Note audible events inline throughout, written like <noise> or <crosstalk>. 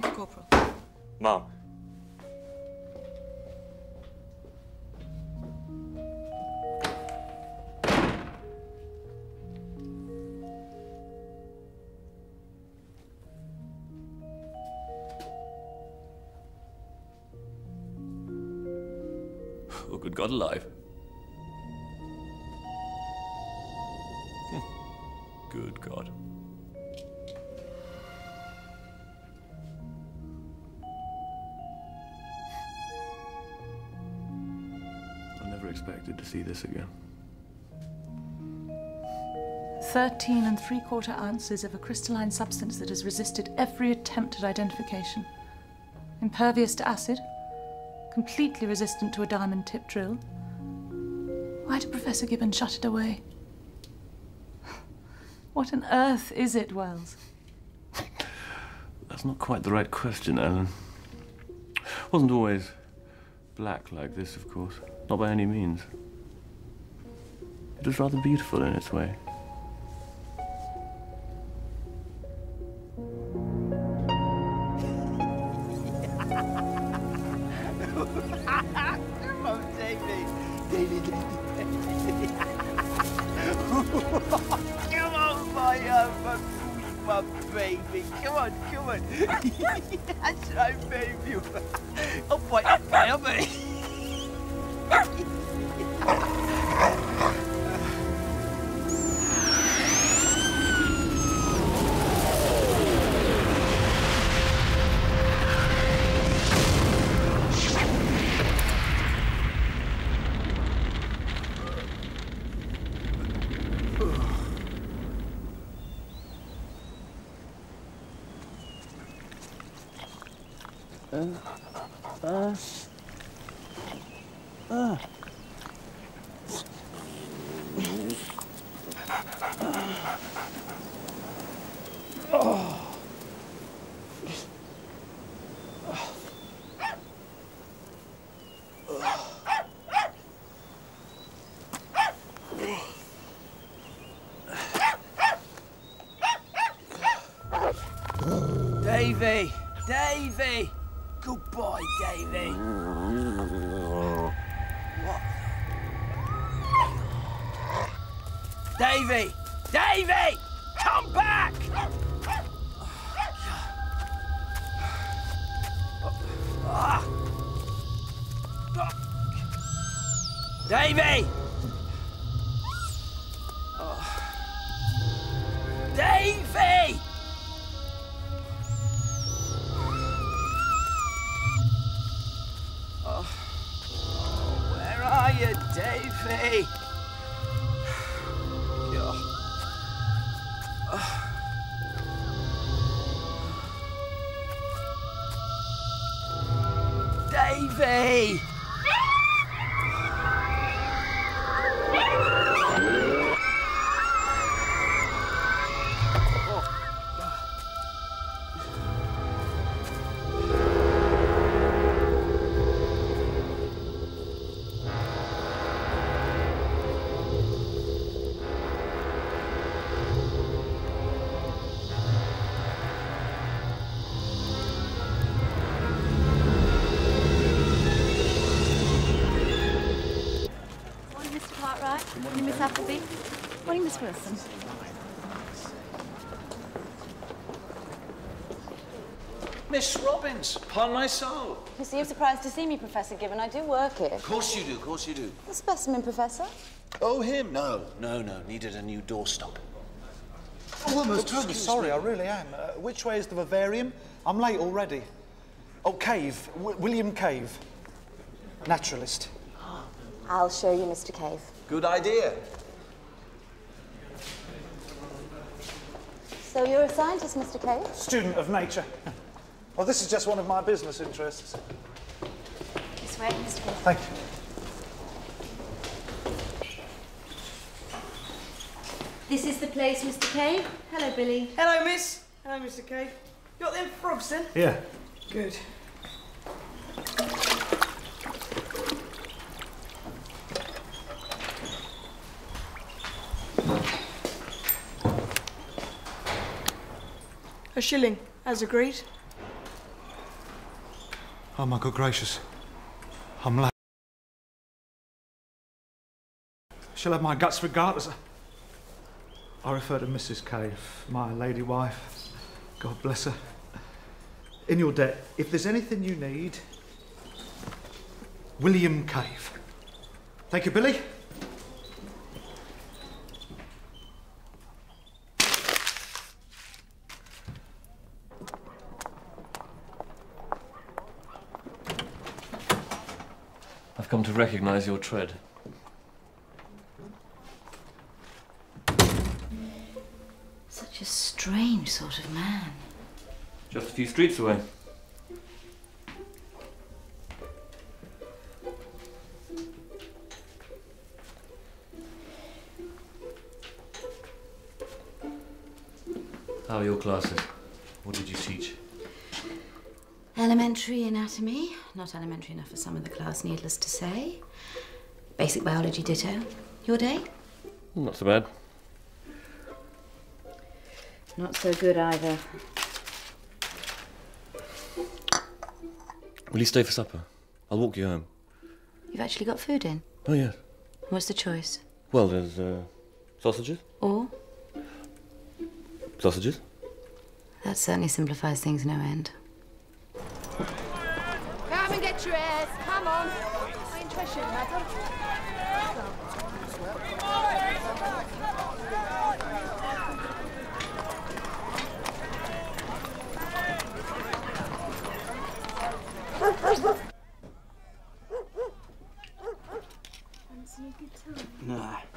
Thank you, Corporal. Mom. Oh, good God alive. See this again. 13 and three quarter ounces of a crystalline substance that has resisted every attempt at identification. Impervious to acid, completely resistant to a diamond tip drill. Why did Professor Gibbon shut it away? <laughs> What on earth is it, Wells? That's not quite the right question, Ellen. Wasn't always black like this, of course. Not by any means. It was rather beautiful in its way. Uh, uh, uh. Oh. Miss upon my soul. You seem surprised to see me, Professor Gibbon. I do work here. Of course you do, of course you do. The specimen, Professor. Oh, him? No, no, no. Needed a new doorstop. Oh, I'm terribly sorry, I really am. Uh, which way is the vivarium? I'm late already. Oh, Cave. W William Cave. Naturalist. I'll show you, Mr. Cave. Good idea. So you're a scientist, Mr. Cave? Student of nature. <laughs> Well, this is just one of my business interests. This way, Mr. Cave. Thank you. This is the place, Mr. Cave. Hello, Billy. Hello, miss. Hello, Mr. Cave. Got them frogs then? Yeah. Good. A shilling, as agreed. Oh my good gracious. I'm late. She'll have my guts regardless. I refer to Mrs. Cave, my lady wife. God bless her. In your debt, if there's anything you need, William Cave. Thank you, Billy. To recognize your tread. Such a strange sort of man. Just a few streets away. How are your classes? What did you teach? Elementary anatomy. Not elementary enough for some of the class, needless to say. Basic biology ditto. Your day? Not so bad. Not so good either. Will you stay for supper? I'll walk you home. You've actually got food in. Oh, yes. What's the choice? Well, there's uh, sausages. Or? Sausages? That certainly simplifies things no end. Come and get your ass. Come on. I interest you, madam. Nah.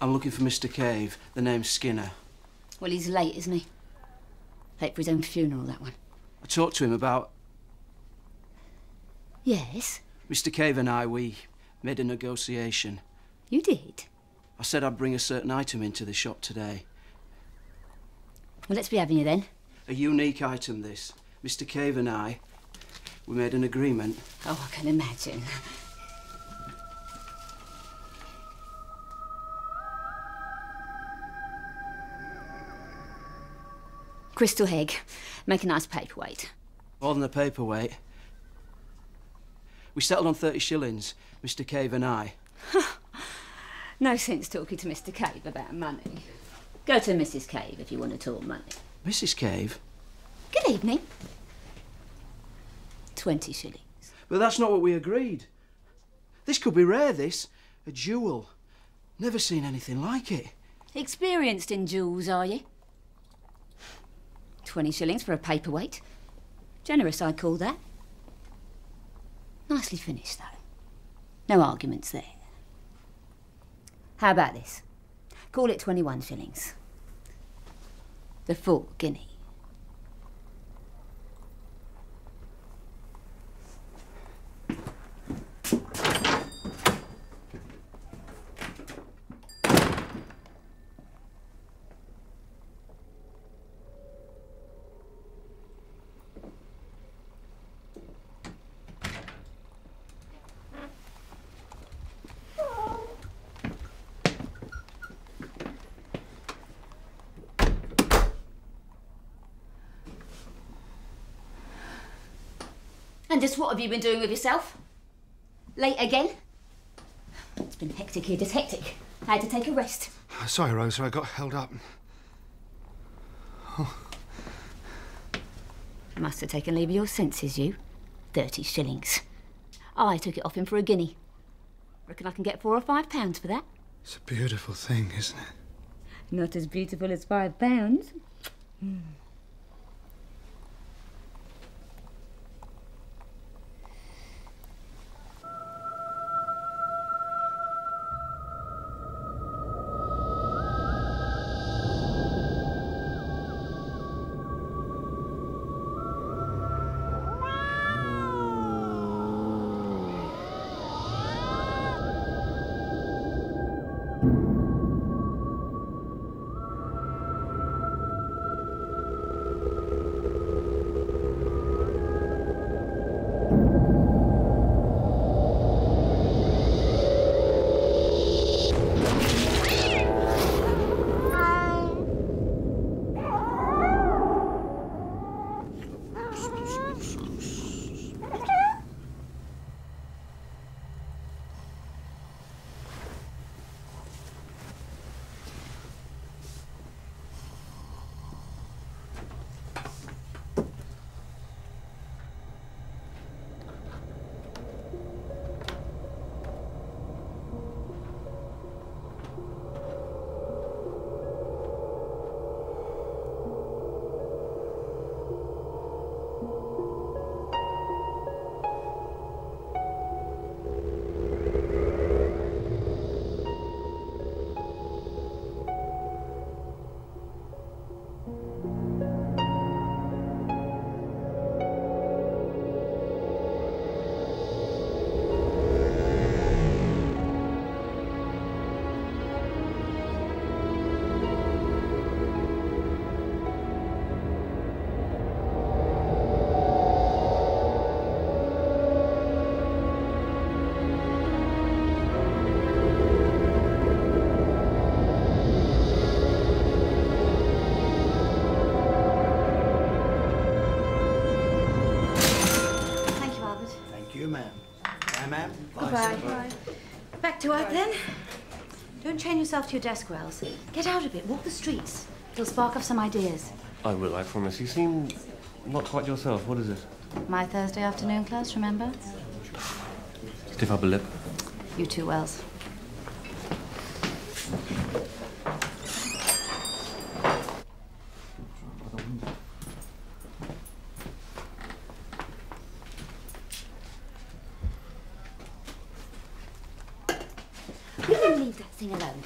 I'm looking for Mr. Cave. The name's Skinner. Well, he's late, isn't he? Late for his own funeral, that one. I talked to him about Yes, Mr. Cave and I. We made a negotiation. you did. I said I'd bring a certain item into the shop today. Well, let's be having you then. A unique item, this. Mr. Cave and I, we made an agreement. Oh, I can imagine. Crystal egg. Make a nice paperweight. More than a paperweight. We settled on 30 shillings, Mr. Cave and I. <laughs> No sense talking to Mr. Cave about money. Go to Mrs. Cave if you want to talk money. Mrs. Cave? Good evening. Twenty shillings. But that's not what we agreed. This could be rare, this. A jewel. Never seen anything like it. Experienced in jewels, are you? Twenty shillings for a paperweight. Generous, I call that. Nicely finished, though. No arguments there. How about this? Call it 21 shillings. The full guinea. And just what have you been doing with yourself? Late again? It's been hectic here, just hectic. I had to take a rest. Sorry, Rosa, I got held up. Oh. Must have taken leave of your senses, you. Thirty shillings. I took it off him for a guinea. Reckon I can get four or five pounds for that. It's a beautiful thing, isn't it? Not as beautiful as five pounds. Hmm. Yourself to your desk, Wells. Get out a bit, walk the streets. It'll spark off some ideas. I will, I promise. You seem not quite yourself. What is it? My Thursday afternoon class, remember? Stiff upper lip. You too, Wells. Will you leave that thing alone?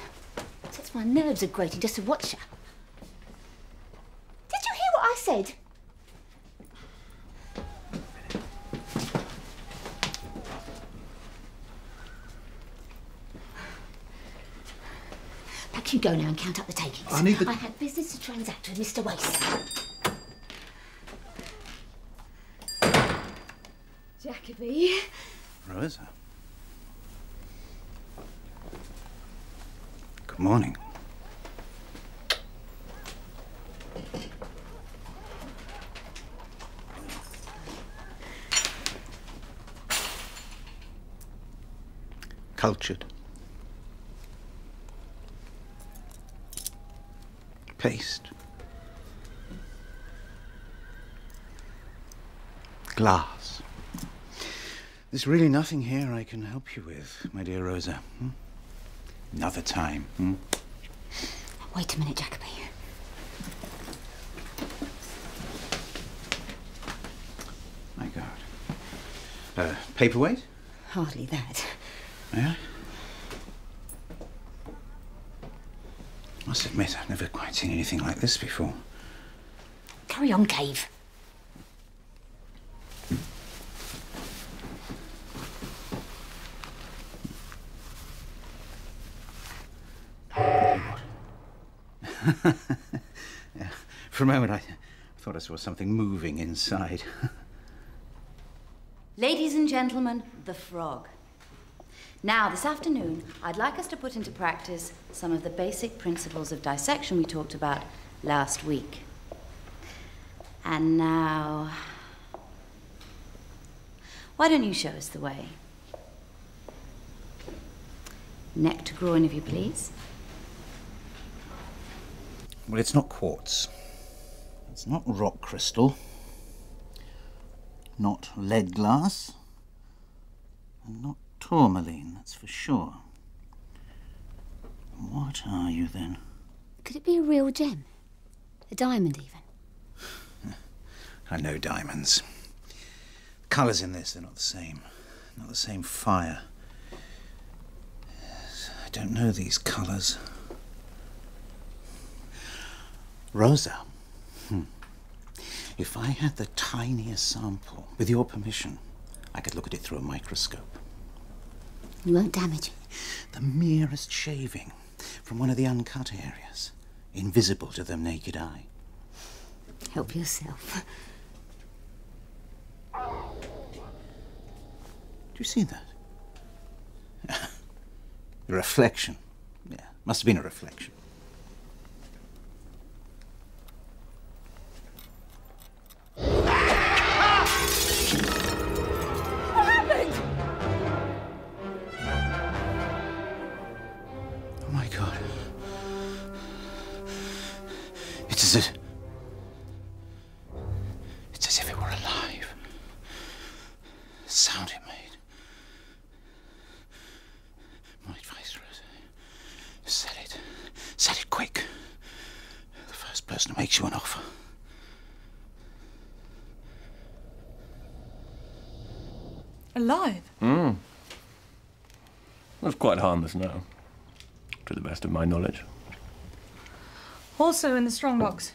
Sets my nerves are grating just to watch her. Did you hear what I said? Back you go now and count up the takings. I need the- I had business to transact with Mr. Wace. Jacoby. Rosa. Good morning. Cultured. Paste. Glass. There's really nothing here I can help you with, my dear Rosa. Hmm? Another time. Hmm? Wait a minute, Jacoby. My God. Uh, paperweight? Hardly that. Yeah? Must admit, I've never quite seen anything like this before. Carry on, Cave. <laughs> yeah. For a moment, I thought I saw something moving inside. <laughs> Ladies and gentlemen, the frog. Now, this afternoon, I'd like us to put into practice some of the basic principles of dissection we talked about last week. And now, why don't you show us the way? Neck to groin, if you please. well, it's not quartz. It's not rock crystal. Not lead glass. And not tourmaline, that's for sure. What are you then? Could it be a real gem? A diamond, even? <laughs> I know diamonds. The Colours in this, they're not the same. Not the same fire. I don't know these colours. Rosa. Hmm. If I had the tiniest sample, with your permission, I could look at it through a microscope. You won't damage it. The merest shaving from one of the uncut areas, invisible to the naked eye. Help yourself. Do you see that? <laughs> the reflection. Yeah, must have been a reflection. It's as if. It's as if it were alive. The sound it made. My advice, Rosa. Set it. Sell it quick. The first person who makes you an offer. Alive? Hmm. That's quite harmless now, to the best of my knowledge. Also in the strongbox.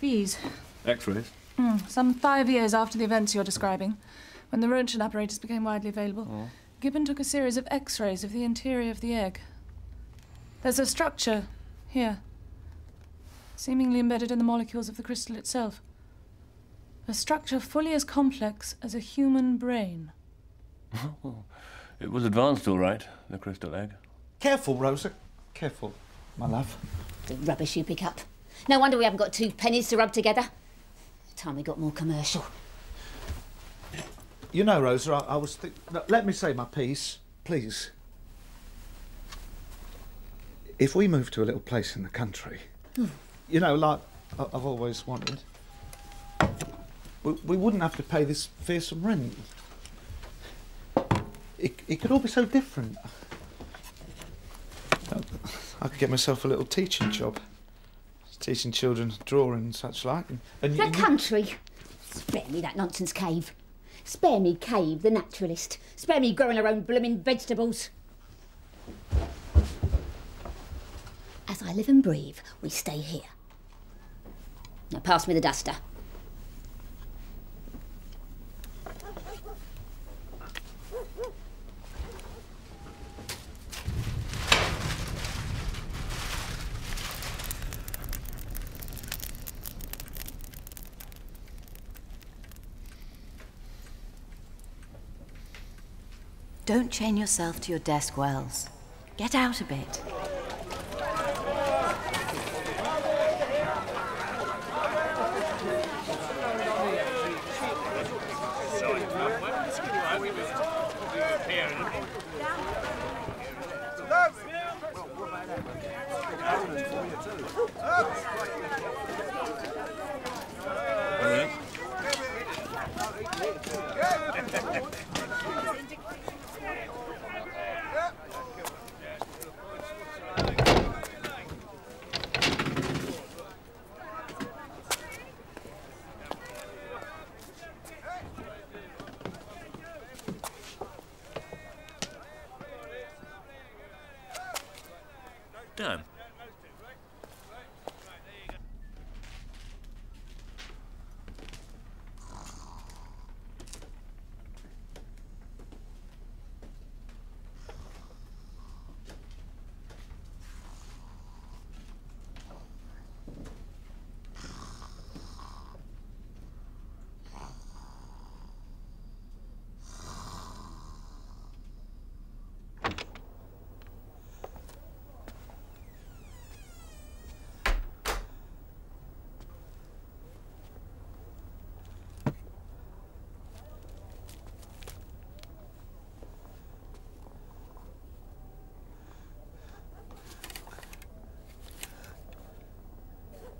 These. X-rays. Hmm, Some five years after the events you're describing, when the Roentgen apparatus became widely available, Oh. Gibbon took a series of X rays of the interior of the egg. There's a structure here, seemingly embedded in the molecules of the crystal itself. A structure fully as complex as a human brain. <laughs> It was advanced, all right, the crystal egg. Careful, Rosa. Careful, my love. The rubbish you pick up. No wonder we haven't got two pennies to rub together. Time we got more commercial. You know, Rosa, I, I was no, Let me say my piece, please. If we move to a little place in the country, hmm. you know, like I- I've always wanted, we, we wouldn't have to pay this fearsome rent. It, it could all be so different. I could get myself a little teaching job, teaching children drawing and such like. And, and The country. Spare me that nonsense cave. Spare me Cave, the naturalist. Spare me growing our own blooming vegetables. As I live and breathe, we stay here. Now pass me the duster. Don't chain yourself to your desk, Wells. Get out a bit.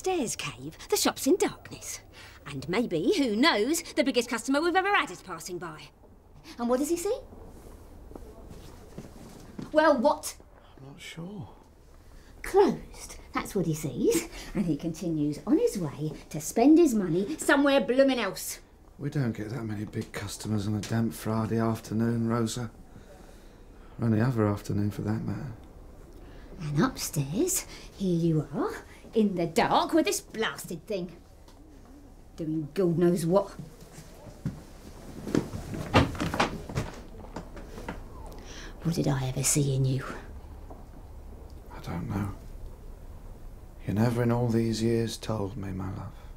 Downstairs, Cave, the shop's in darkness. And maybe, who knows, the biggest customer we've ever had is passing by. And what does he see? Well, what? I'm not sure. Closed. That's what he sees. And he continues on his way to spend his money somewhere bloomin' else. We don't get that many big customers on a damp Friday afternoon, Rosa. Or any other afternoon for that matter. And upstairs, here you are, in the dark with this blasted thing. Doing God knows what. What did I ever see in you? I don't know. You never in all these years told me, my love.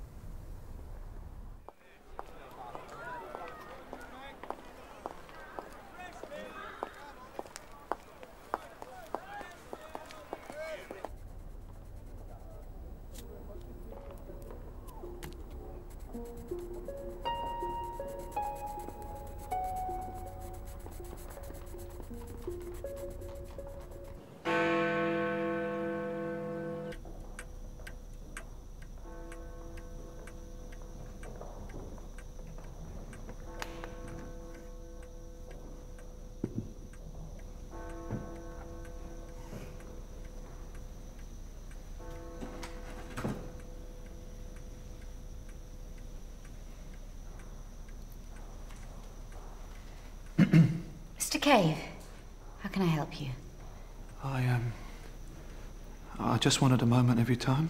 Just wanted a moment of your time.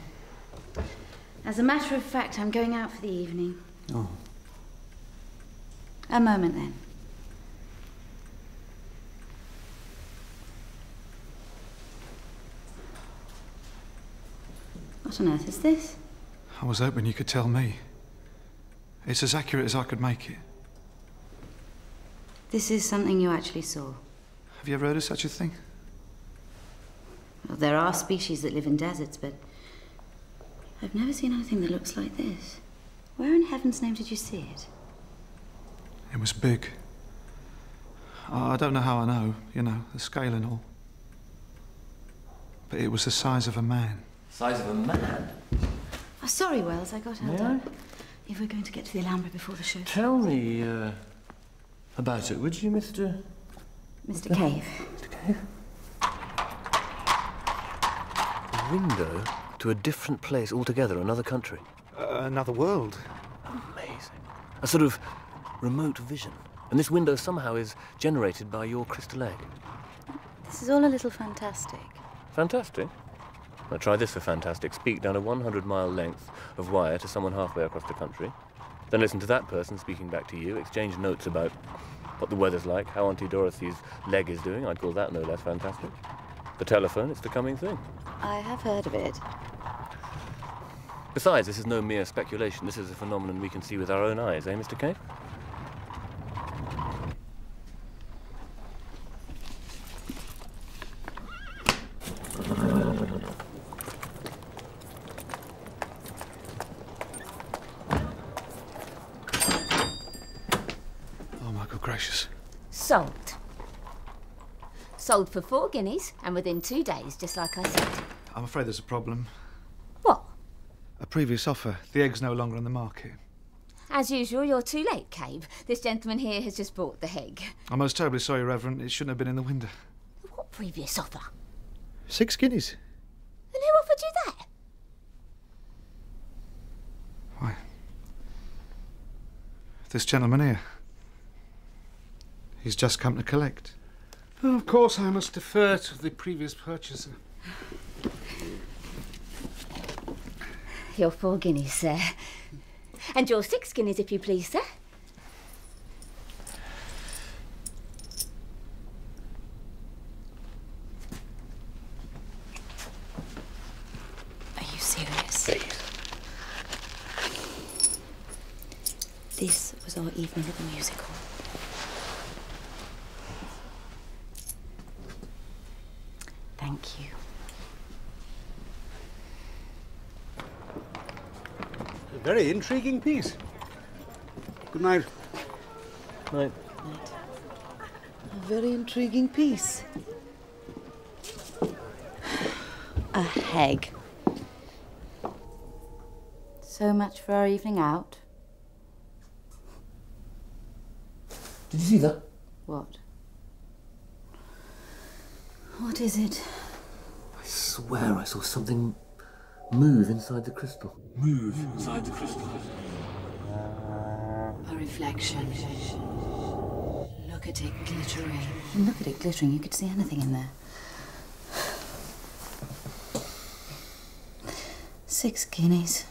As a matter of fact, I'm going out for the evening. Oh. A moment then. What on earth is this? I was hoping you could tell me. It's as accurate as I could make it. This is something you actually saw. Have you ever heard of such a thing? Well, there are species that live in deserts, but I've never seen anything that looks like this. Where in heaven's name did you see it? It was big. I don't know how I know, you know, the scale and all. But it was the size of a man. Size of a man? Oh, sorry, Wells, I got held Yeah? up. If we're going to get to the Alhambra before the show. Tell me uh, about it, would you, Mr. Mr. Cave. Window to a different place altogether, another country. Uh, another world. Amazing. A sort of remote vision. And this window somehow is generated by your crystal egg. This is all a little fantastic. Fantastic. Now try this for fantastic. Speak down a 100 mile length of wire to someone halfway across the country. Then listen to that person speaking back to you. Exchange notes about what the weather's like, how Auntie Dorothy's leg is doing. I'd call that no less fantastic. The telephone, it's the coming thing. I have heard of it. Besides, this is no mere speculation. This is a phenomenon we can see with our own eyes, eh, Mr. Cave? Oh, my good gracious. Sold. Sold for four guineas and within two days, just like I said. I'm afraid there's a problem. What? A previous offer. The egg's no longer on the market. As usual, you're too late, Cave. This gentleman here has just bought the egg. I'm most terribly sorry, Reverend. It shouldn't have been in the window. What previous offer? Six guineas. And who offered you that? Why? This gentleman here. He's just come to collect. Oh, of course, I must defer to the previous purchaser. Your four guineas, sir. And your six guineas, if you please, sir. Are you serious? This was our evening at the musical. Thank you. A very intriguing piece. Good night. Night. A very intriguing piece. A heg. So much for our evening out. Did you see that? What? What is it? I swear I saw something move inside the crystal. Move inside the crystal. A reflection. Look at it glittering. Look at it glittering. You could see anything in there. Six guineas.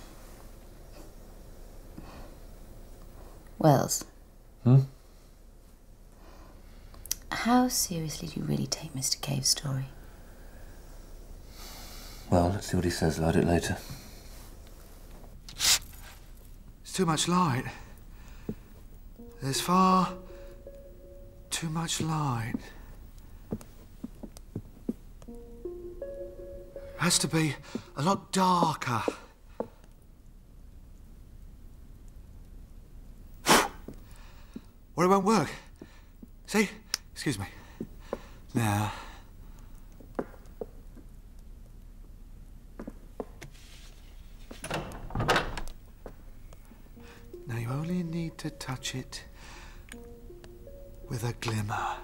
Wells, Hmm? how seriously do you really take Mr. Cave's story? Well, let's see what he says about it later. It's too much light. There's far too much light. It Has to be a lot darker. Or it won't work. See? Excuse me. Now. Only need to touch it with a glimmer.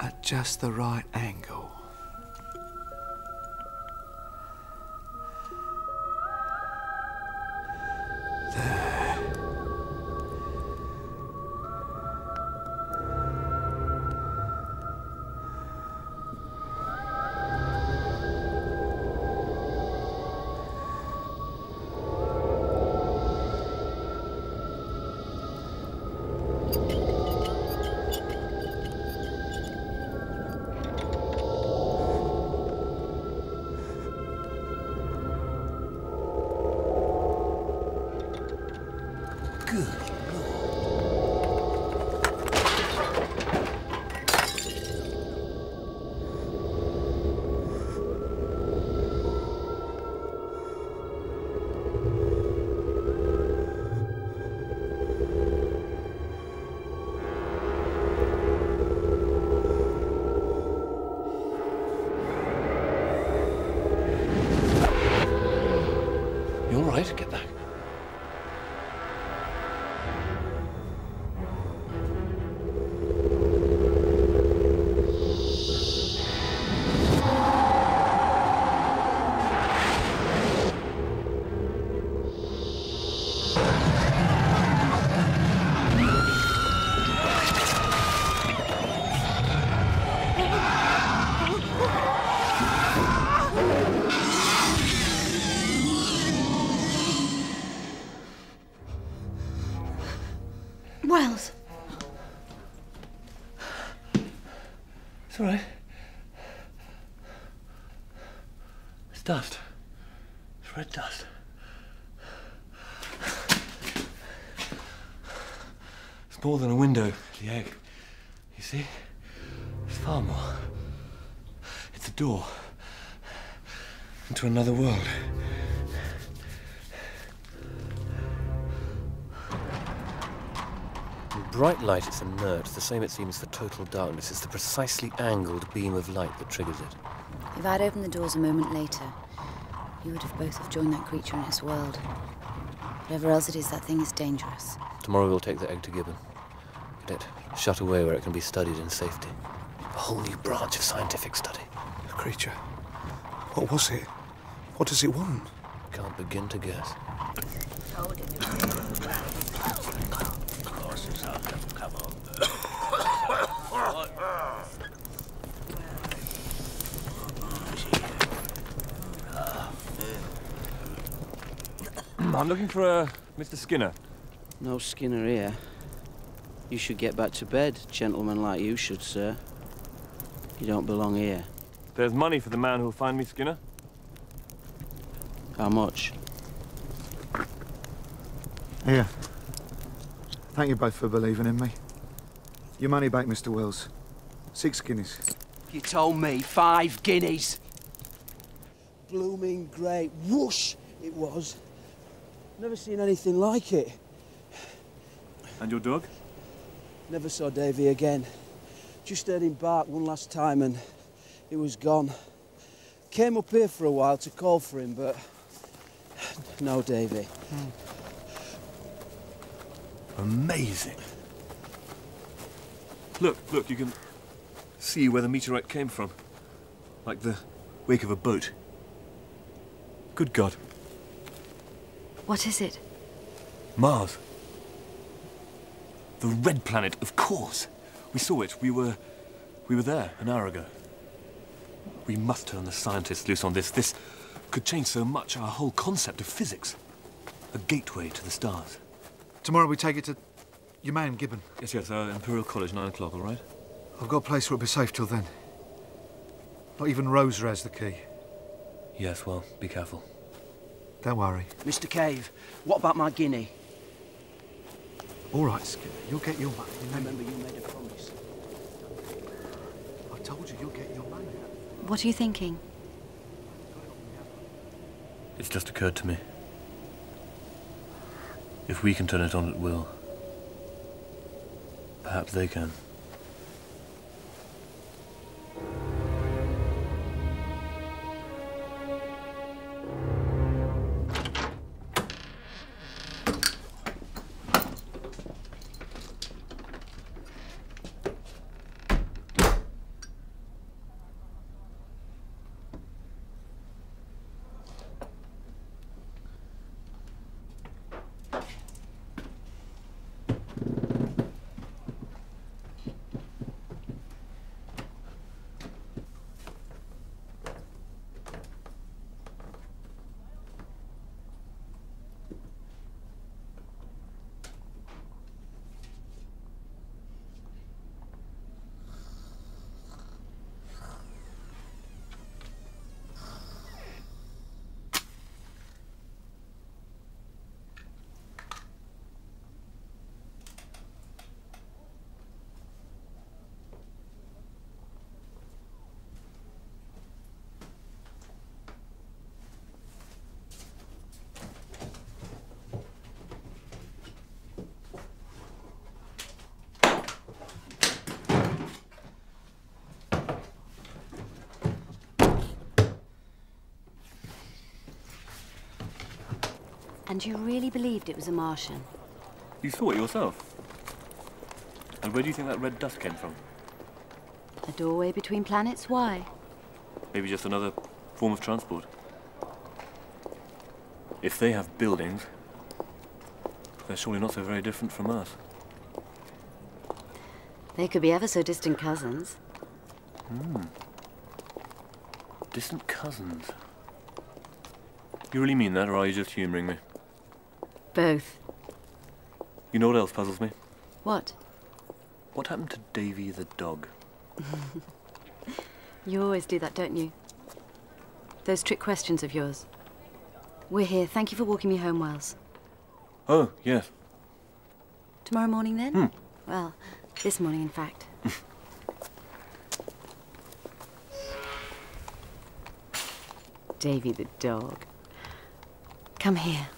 At just the right angle. Into another world. In bright light, it's inert. The same, it seems, for total darkness. It's the precisely angled beam of light that triggers it. If I'd opened the doors a moment later, you would have both have joined that creature in its world. Whatever else it is, that thing is dangerous. Tomorrow we'll take the egg to Gibbon. Get it shut away where it can be studied in safety. A whole new branch of scientific study. A creature. What was it? What does it want? Can't begin to guess. I'm looking for uh, Mr. Skinner. No Skinner here. You should get back to bed, gentlemen like you should, sir. You don't belong here. There's money for the man who'll find me Skinner. How much? Here. Thank you both for believing in me. Your money back, Mr. Wells. Six guineas. You told me five guineas. Blooming great. Whoosh it was. Never seen anything like it. And your dog? Never saw Davy again. Just heard him bark one last time and he was gone. Came up here for a while to call for him, but no Davy. Amazing. Look, look, you can see where the meteorite came from. Like the wake of a boat. Good God. What is it? Mars. The red planet, of course. We saw it. We were... we were there an hour ago. We must turn the scientists loose on this. This could change so much our whole concept of physics. A gateway to the stars. Tomorrow we take it to your man, Gibbon. Yes, yes, uh, Imperial College, nine o'clock, all right? I've got a place where it'll be safe till then. Not even Rosa has the key. Yes, well, be careful. Don't worry. Mr. Cave, what about my guinea? All right, Skinner. You'll get your money. You know- Remember you made a promise. I told you you'll get your money. What are you thinking? It's just occurred to me. If we can turn it on at will, perhaps they can. And you really believed it was a Martian? You saw it yourself. And where do you think that red dust came from? A doorway between planets? Why? Maybe just another form of transport. If they have buildings, they're surely not so very different from us. They could be ever so distant cousins. Hmm. Distant cousins. You really mean that, or are you just humouring me? Both. You know what else puzzles me? What? What happened to Davy the dog? <laughs> You always do that, don't you? Those trick questions of yours. We're here. Thank you for walking me home, Wells. Oh, yes. Tomorrow morning, then? Hmm. Well, this morning, in fact. <laughs> Davy the dog. Come here.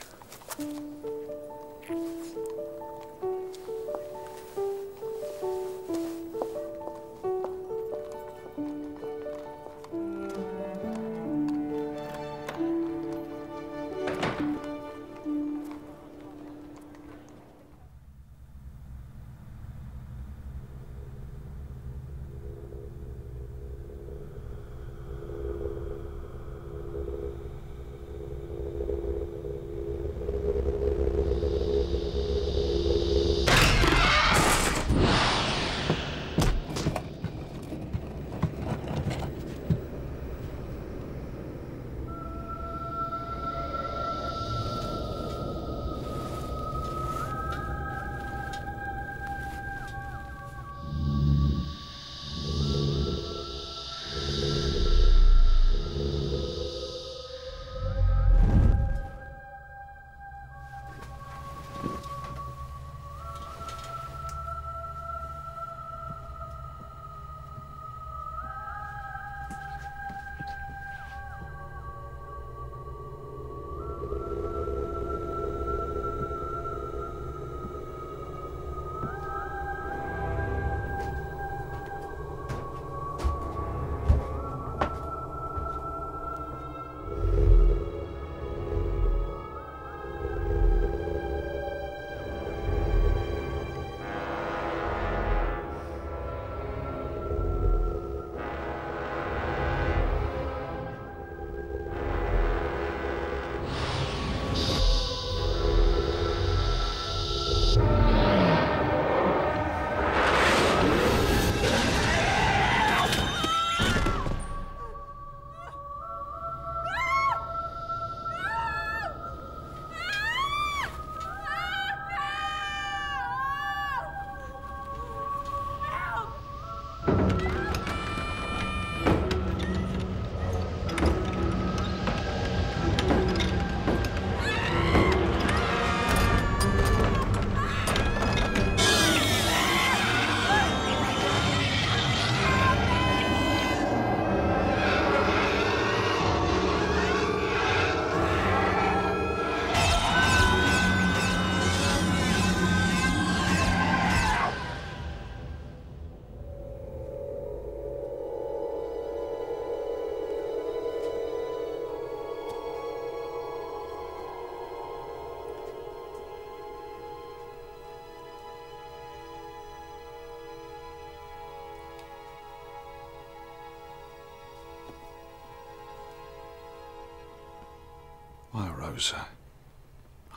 Rosa,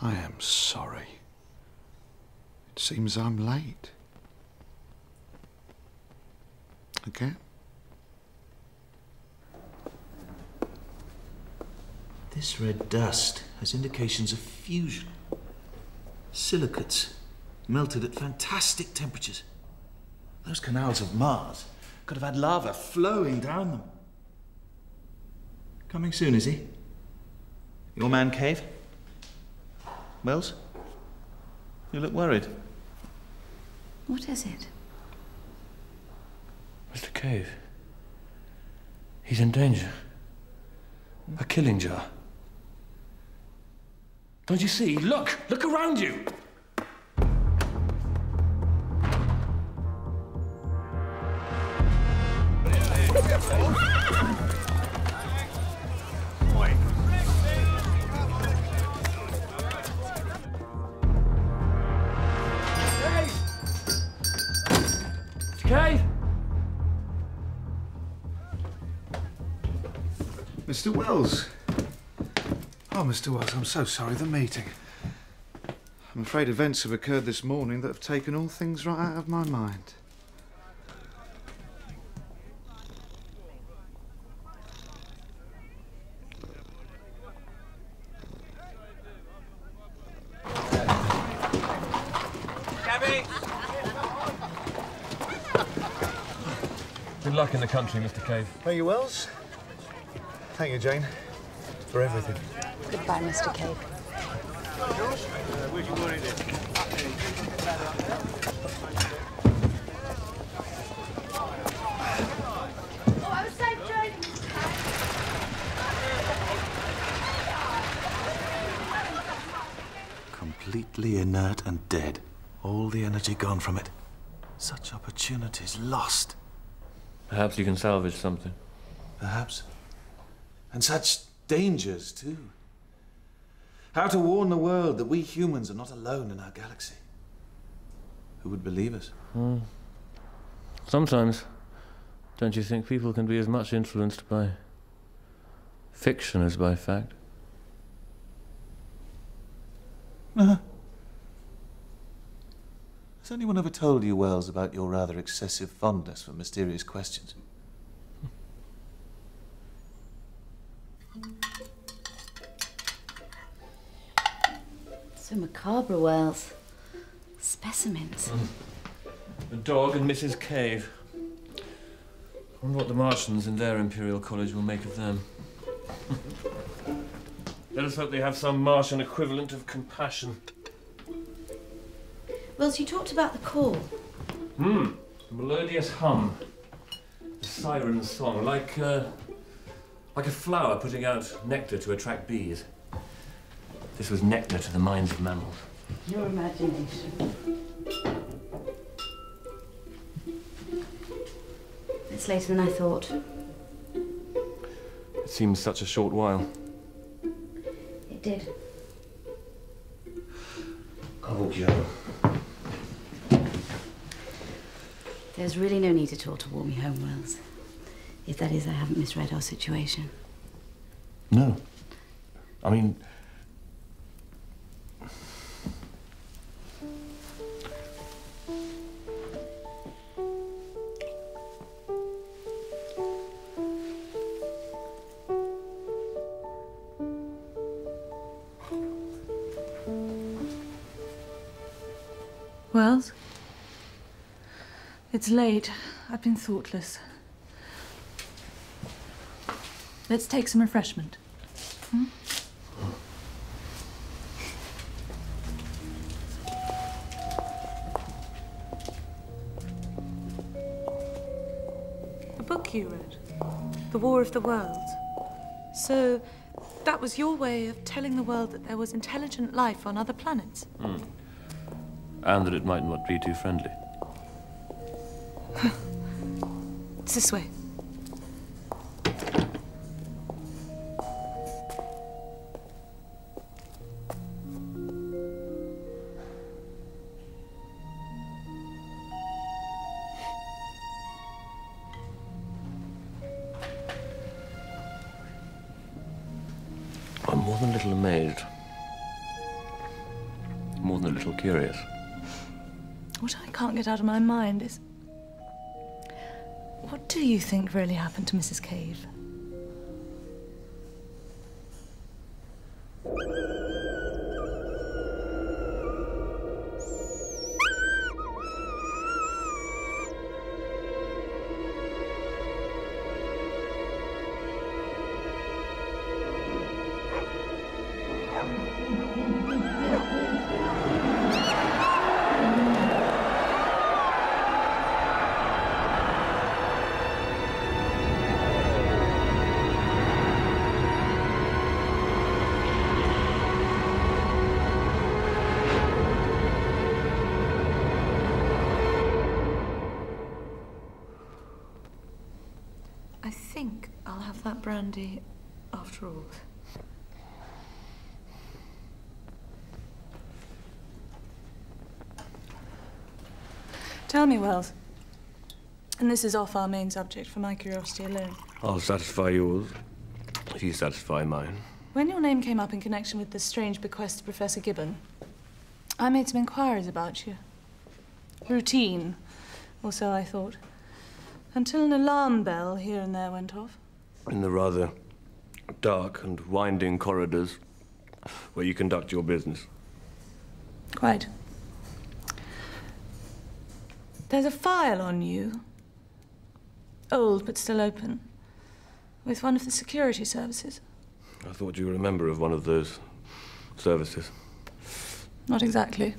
I am sorry. It seems I'm late. Again? This red dust has indications of fusion. Silicates melted at fantastic temperatures. Those canals of Mars could have had lava flowing down them. Coming soon, is he? Your man cave? Wells? You look worried. What is it? Mr. Cave. He's in danger. A killing jar. Don't you see? Look! Look around you! Mr. <laughs> Mr. Wells. Oh, Mr. Wells, I'm so sorry, the meeting. I'm afraid events have occurred this morning that have taken all things right out of my mind. Good luck in the country, Mr. Cave. Thank you, Wells. Thank you, Jane, for everything. Goodbye, Mr. Cave. Oh, I was safe, Jane. Completely inert and dead. All the energy gone from it. Such opportunities lost. Perhaps you can salvage something. Perhaps. And such dangers, too. How to warn the world that we humans are not alone in our galaxy. Who would believe us? Hmm. Sometimes, don't you think people can be as much influenced by fiction as by fact? Uh-huh. Has anyone ever told you, Wells, about your rather excessive fondness for mysterious questions? So macabre, Wells. Specimens. The dog and Mrs. Cave. I wonder what the Martians in their Imperial College will make of them. <laughs> Let us hope they have some Martian equivalent of compassion. Wells, you talked about the call. Hmm. Melodious hum. The siren song, like uh, like a flower putting out nectar to attract bees. This was nectar to the minds of mammals. Your imagination. It's later than I thought. It seems such a short while. It did. Oh, Joe. There's really no need at all to warm me home, Wells. If that is, I haven't misread our situation. No. I mean, Wells? It's late. I've been thoughtless. Let's take some refreshment. Hmm? A book you read. The War of the Worlds. So, that was your way of telling the world that there was intelligent life on other planets? hmm. and that it might not be too friendly. It's <laughs> this way. Get out of my mind is. What do you think really happened to Mrs. Cave? And this is off our main subject for my curiosity alone. I'll satisfy yours if you satisfy mine. When your name came up in connection with the strange bequest to Professor Gibbon, I made some inquiries about you. Routine, or so I thought. Until an alarm bell here and there went off. In the rather dark and winding corridors where you conduct your business. Quite. There's a file on you. Old but still open, with one of the security services. I thought you were a member of one of those services. Not exactly.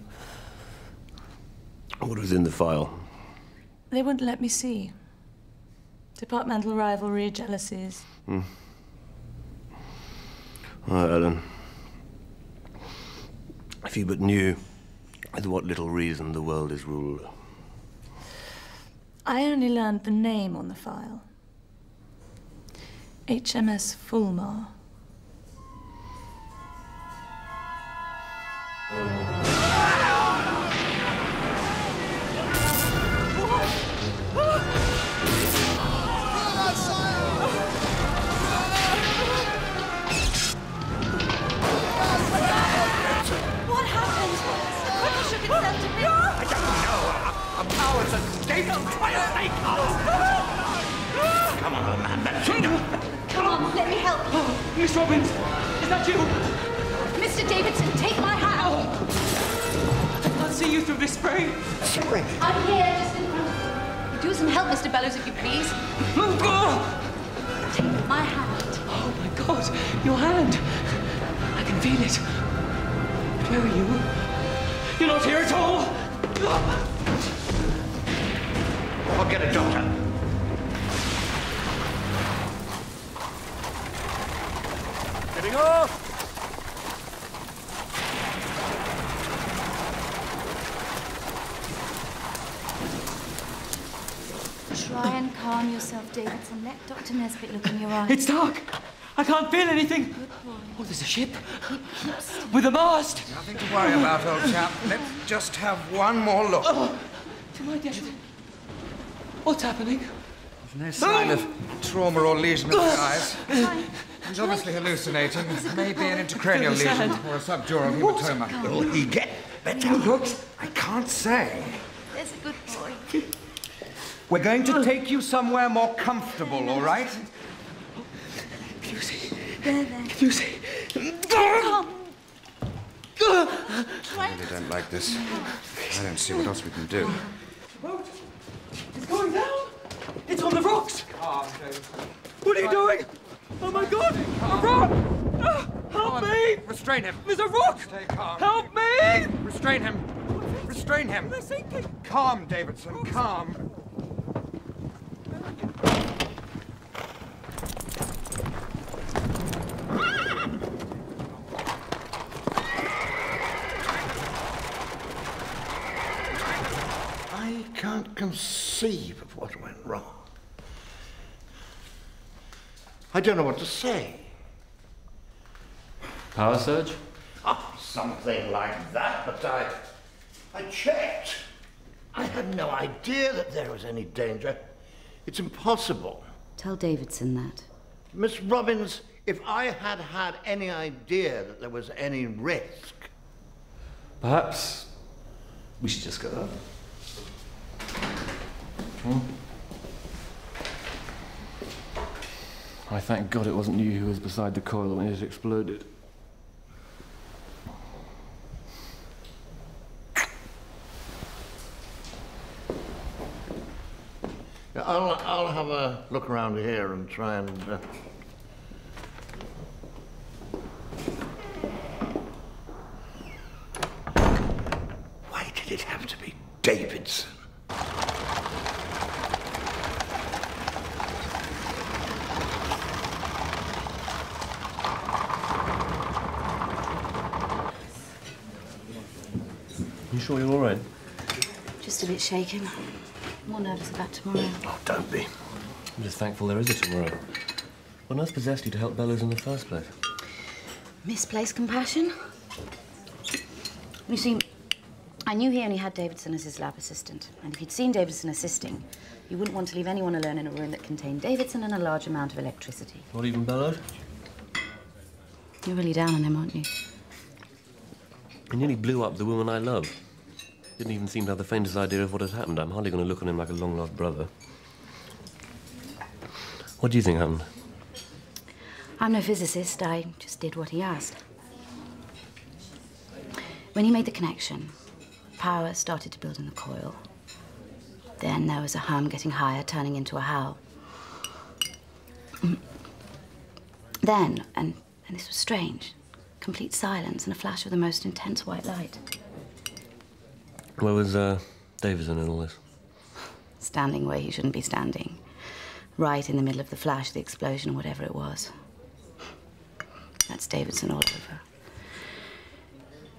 What was in the file? They wouldn't let me see. Departmental rivalry, jealousies. Hmm. All right, Ellen. If you but knew with what little reason the world is ruled. I only learned the name on the file. HMS Fulmar. Miss Robbins, is that you? Mr. Davidson, take my hat. hand. I can't see you through this spray. Spray? I'm here, just in front. Do some help, Mr. Bellows, if you please. Take my hand. Oh my God, your hand. I can feel it. But where are you? You're not here at all. I'll get a doctor. Getting off! Try and calm yourself, Davidson. Let Dr. Nesbit look in your eyes. It's dark. I can't feel anything. Oh, there's a ship. With a mast. Nothing to worry about, old chap. Let's just have one more look. Oh, to my death. What's happening? There's no sign of trauma or lesion in the eyes. He's obviously hallucinating. Maybe an intracranial lesion or a subdural hematoma. Will he get better? Look, I can't say. There's a good boy. We're going to take you somewhere more comfortable, all right? There, there. Lucy. Come. I really don't like this. I don't see what else we can do. Boat. It's going down. It's on the rocks. What are you doing? Oh my God! A rock! Ah, help me! Restrain him. There's a rock! Stay calm. Help me! Restrain him. Restrain him. They're sinking. Calm, Davidson. Calm. I can't conceive of what went wrong. I don't know what to say. Power surge? Oh, something like that, but I. I checked. I had no idea that there was any danger. It's impossible. Tell Davidson that. Miss Robbins, if I had had any idea that there was any risk. Perhaps we should just go up. Hmm? I thank God it wasn't you who was beside the coil when it exploded. Yeah, I'll, I'll have a look around here and try and. Uh... Why did it have to be Davidson? Sure you're all right? Just a bit shaken. More nervous about tomorrow. Oh, don't be. I'm just thankful there is a tomorrow. What on earth possessed you to help Bellows in the first place? Misplaced compassion? You see, I knew he only had Davidson as his lab assistant. And if you'd seen Davidson assisting, you wouldn't want to leave anyone alone in a room that contained Davidson and a large amount of electricity. Not even Bellows? You're really down on him, aren't you? He nearly blew up the woman I love. Didn't even seem to have the faintest idea of what had happened. I'm hardly going to look on him like a long lost brother. What do you think happened? I'm no physicist. I just did what he asked. When he made the connection, power started to build in the coil. Then there was a hum getting higher, turning into a howl. <clears throat> Then, and, and this was strange, complete silence and a flash of the most intense white light. Where was uh, Davidson in all this? Standing where he shouldn't be standing. Right in the middle of the flash, the explosion, whatever it was. That's Davidson all over.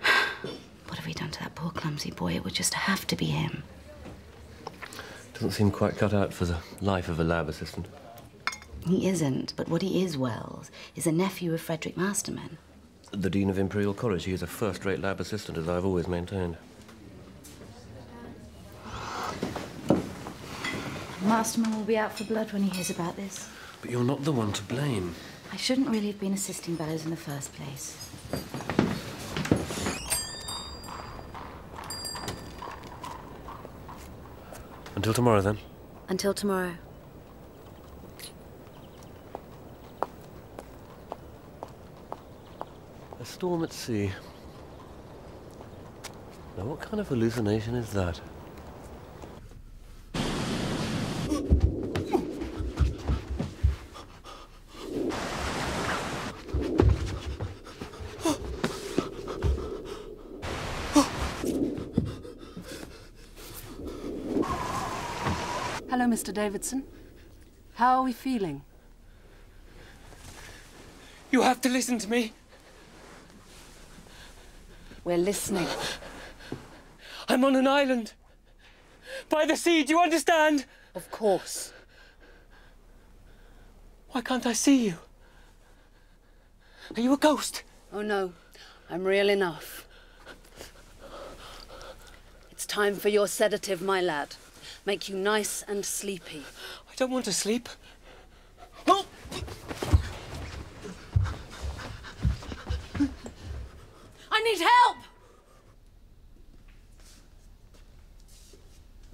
<sighs> What have we done to that poor clumsy boy? It would just have to be him. Doesn't seem quite cut out for the life of a lab assistant. He isn't, but what he is, Wells, is a nephew of Frederick Masterman. The Dean of Imperial College. He is a first-rate lab assistant, as I've always maintained. Masterman will be out for blood when he hears about this. But you're not the one to blame. I shouldn't really have been assisting Bellows in the first place. Until tomorrow, then. Until tomorrow. A storm at sea. Now, what kind of hallucination is that? Mr. Davidson. How are we feeling? You have to listen to me. We're listening. I'm on an island. By the sea, do you understand? Of course. Why can't I see you? Are you a ghost? Oh, no. I'm real enough. It's time for your sedative, my lad. Make you nice and sleepy. I don't want to sleep. I need help!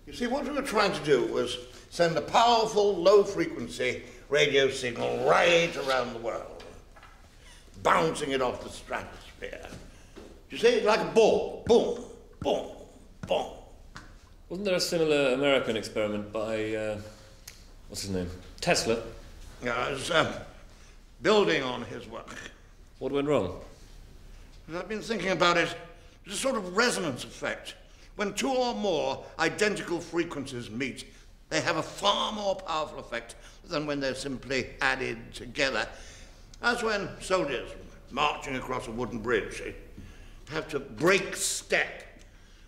You see, what we were trying to do was send a powerful, low frequency radio signal right around the world, bouncing it off the stratosphere. You see, like a ball. Boom, boom, boom. Wasn't there a similar American experiment by, uh, what's his name? Tesla? Yeah, it's uh, building on his work. What went wrong? I've been thinking about it. It's a sort of resonance effect. When two or more identical frequencies meet, they have a far more powerful effect than when they're simply added together. As when soldiers marching across a wooden bridge they have to break step,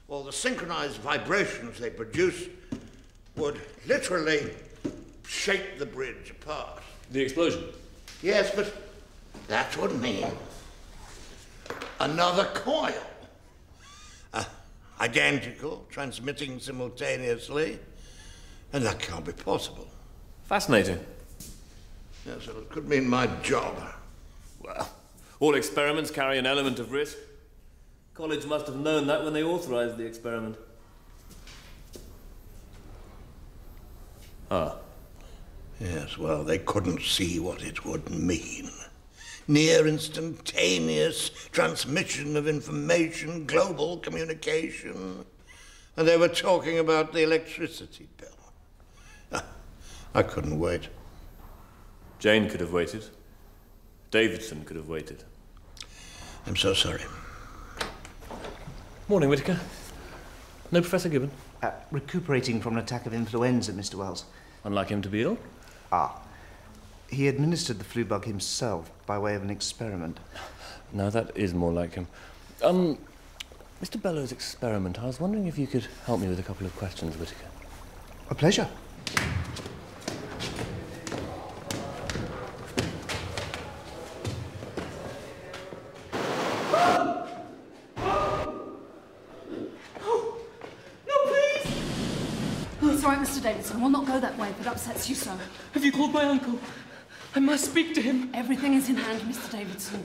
or the synchronized vibrations they produce would literally shake the bridge apart. The explosion? Yes, but that would mean another coil. Uh, identical, transmitting simultaneously, and that can't be possible. Fascinating. Yes, well, it could mean my job. Well, all experiments carry an element of risk. College must have known that when they authorized the experiment. Ah. Yes, well, they couldn't see what it would mean. Near instantaneous transmission of information, global communication. And they were talking about the electricity bill. Ah, I couldn't wait. Jane could have waited. Davidson could have waited. I'm so sorry. Morning, Whitaker. No Professor Gibbon? Uh, recuperating from an attack of influenza, Mr. Wells. Unlike him to be ill? Ah. He administered the flu bug himself by way of an experiment. Now, that is more like him. Um, Mr. Bellows' experiment, I was wondering if you could help me with a couple of questions, Whitaker. A pleasure. Go that way if it upsets you so. Have you called my uncle? I must speak to him. Everything is in hand, Mr. Davidson.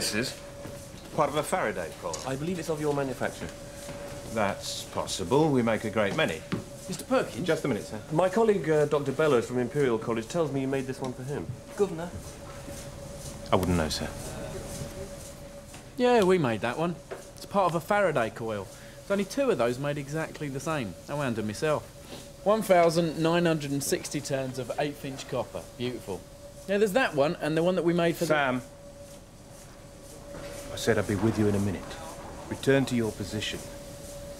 This is? Part of a Faraday coil. I believe it's of your manufacture. That's possible. We make a great many. Mr. Perkins? Just a minute, sir. My colleague, uh, Dr. Bellows from Imperial College, tells me you made this one for him. Governor? I wouldn't know, sir. Yeah, we made that one. It's part of a Faraday coil. There's only two of those made exactly the same. I wound them myself. 1,960 turns of eighth-inch copper. Beautiful. Yeah, there's that one, and the one that we made for Sam. I said I'd be with you in a minute. Return to your position.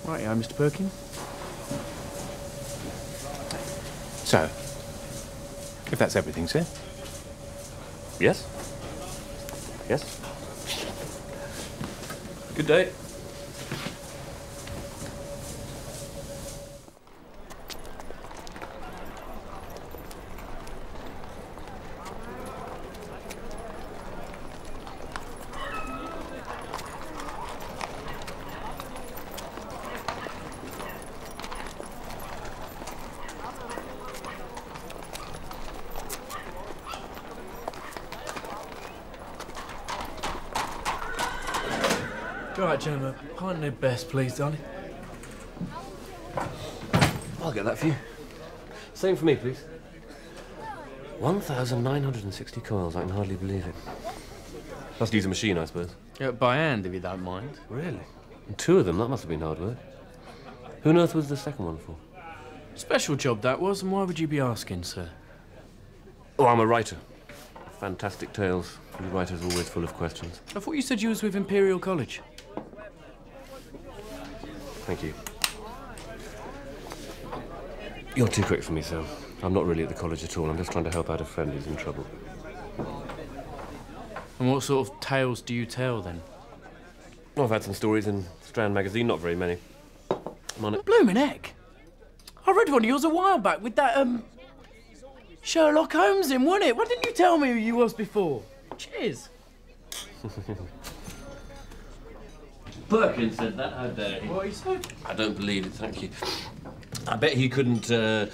The... Right, yeah, Mr. Perkins. So, if that's everything, sir. Yes? Yes? Good day. All right, gentlemen. Pint best, please, darling. I'll get that for you. Same for me, please. 1,960 coils. I can hardly believe it. Must use a machine, I suppose. Yeah, by hand, if you don't mind. Really? And two of them? That must have been hard work. Who on earth was the second one for? Special job that was, and why would you be asking, sir? Oh, I'm a writer. Fantastic tales. The writer's always full of questions. I thought you said you was with Imperial College. Thank you. You're too quick for me, Sam. I'm not really at the college at all. I'm just trying to help out a friend who's in trouble. And what sort of tales do you tell, then? Well, I've had some stories in Strand magazine, not very many. I'm on it. Bloomin' heck! I read one of yours a while back with that, um... Sherlock Holmes in, wasn't it? Why didn't you tell me who you was before? Cheers. <laughs> Perkins said that, how dare he? What he said? I don't believe it, thank you. I bet he couldn't uh,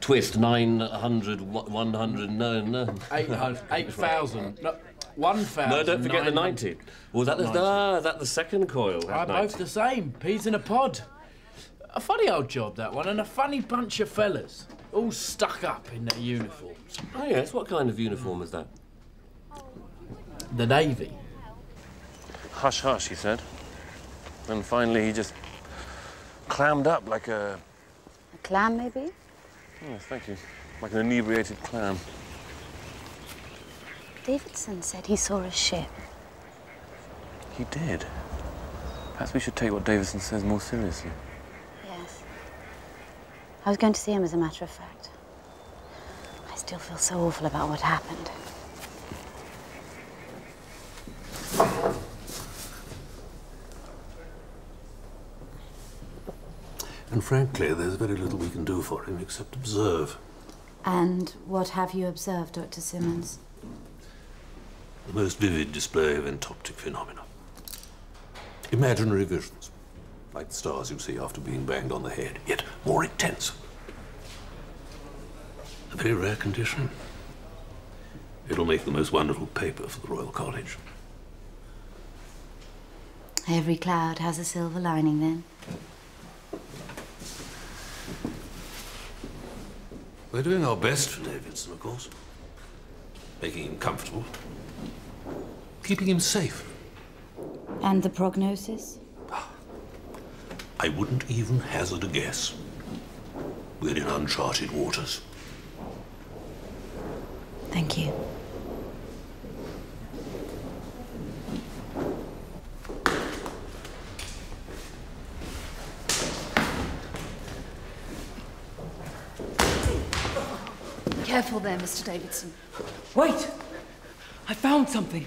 twist 900, 100, no, no. 800, <laughs> 8,000. No, 1,000. No, don't forget the 90. Was that the, 90. ah, that the second coil? Ah, both the same. Peas in a pod. A funny old job, that one, and a funny bunch of fellas. All stuck up in their uniforms. Oh, yes. What kind of uniform is that? The Navy. Hush, hush, he said. And finally he just clammed up like a... A clam, maybe? Yes, thank you. Like an inebriated clam. Davidson said he saw a ship. He did. Perhaps we should take what Davidson says more seriously. Yes. I was going to see him, as a matter of fact. I still feel so awful about what happened. And frankly, there's very little we can do for him except observe. And what have you observed, Dr. Simmons? The most vivid display of entoptic phenomena. Imaginary visions, like the stars you see after being banged on the head, yet more intense. A very rare condition. It'll make the most wonderful paper for the Royal College. Every cloud has a silver lining, then. We're doing our best for Davidson, of course. Making him comfortable. Keeping him safe. And the prognosis? Ah, I wouldn't even hazard a guess. We're in uncharted waters. Thank you. Careful there, Mr. Davidson. Wait! I found something.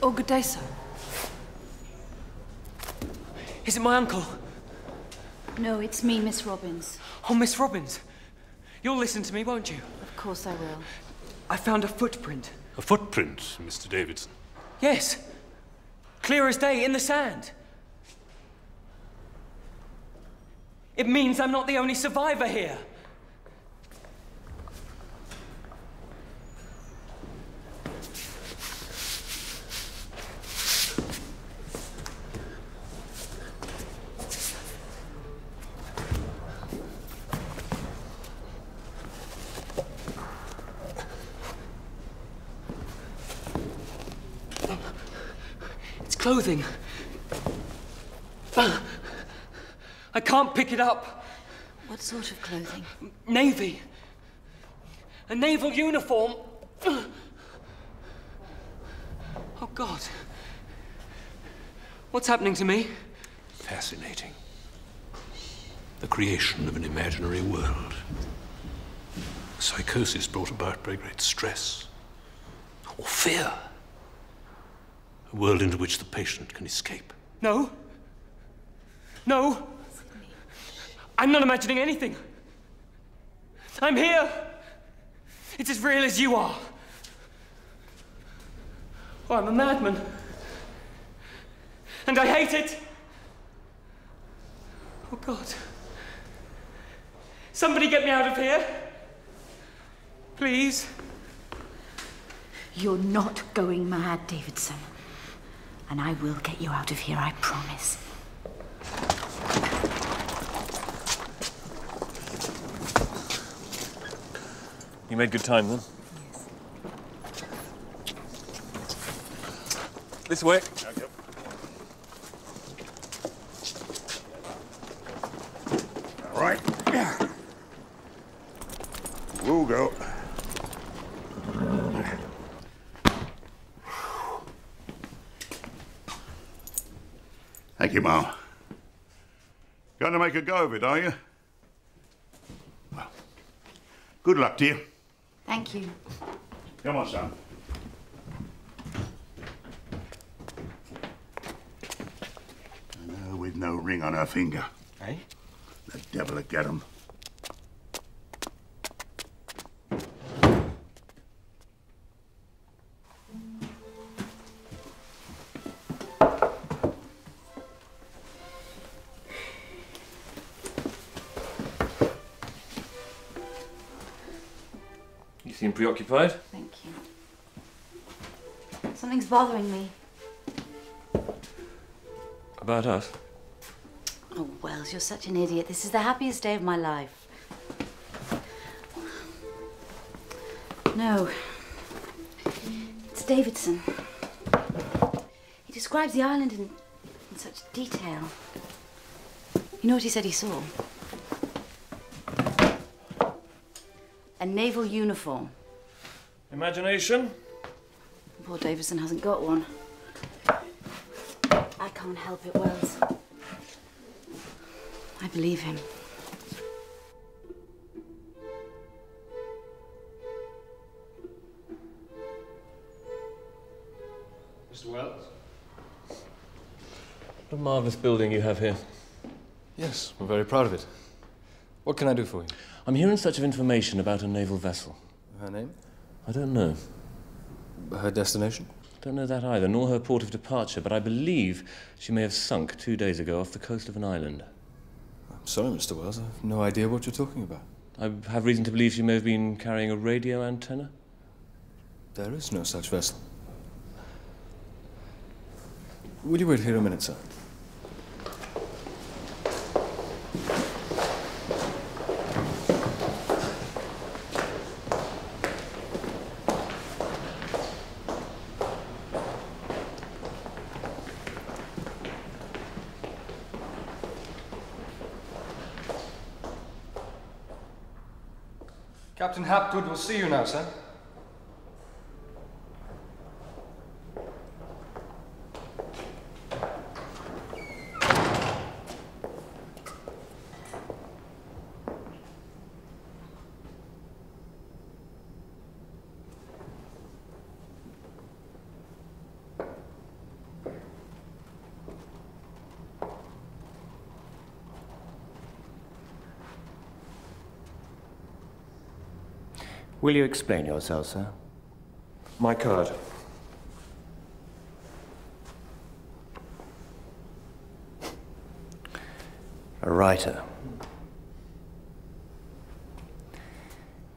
Oh, good day, sir. Is it my uncle? No, it's me, Miss Robbins. Oh, Miss Robbins. You'll listen to me, won't you? Of course I will. I found a footprint. A footprint, Mr. Davidson. Yes. Clear as day in the sand. It means I'm not the only survivor here. Clothing. I can't pick it up. What sort of clothing? Navy. A naval uniform. Oh, God. What's happening to me? Fascinating. The creation of an imaginary world. Psychosis brought about by great stress or fear. A world into which the patient can escape. No. No. I'm not imagining anything. I'm here. It's as real as you are. Oh, I'm a madman. And I hate it. Oh, God. Somebody get me out of here. Please. You're not going mad, Davidson. And I will get you out of here, I promise. You made good time then? This way. Right. We'll go. Thank you, Mom. Going to make a go of it, are you? Well, good luck to you. Thank you. Come on, son. And her with no ring on her finger. Eh? The devil will get 'em. Preoccupied. Thank you. Something's bothering me. About us? Oh, Wells, you're such an idiot. This is the happiest day of my life. No. It's Davidson. He describes the island in, in such detail. You know what he said he saw? A naval uniform. Imagination? Poor Davidson hasn't got one. I can't help it, Wells. I believe him. Mr. Wells? What a marvellous building you have here. Yes, we're very proud of it. What can I do for you? I'm here in search of information about a naval vessel. Her name? I don't know. Her destination? Don't know that either, nor her port of departure, but I believe she may have sunk two days ago off the coast of an island. I'm sorry, Mr. Wells. I've no idea what you're talking about. I have reason to believe she may have been carrying a radio antenna. There is no such vessel. Will you wait here a minute, sir? Hapgood will see you now, sir. Will you explain yourself, sir? My card. A writer.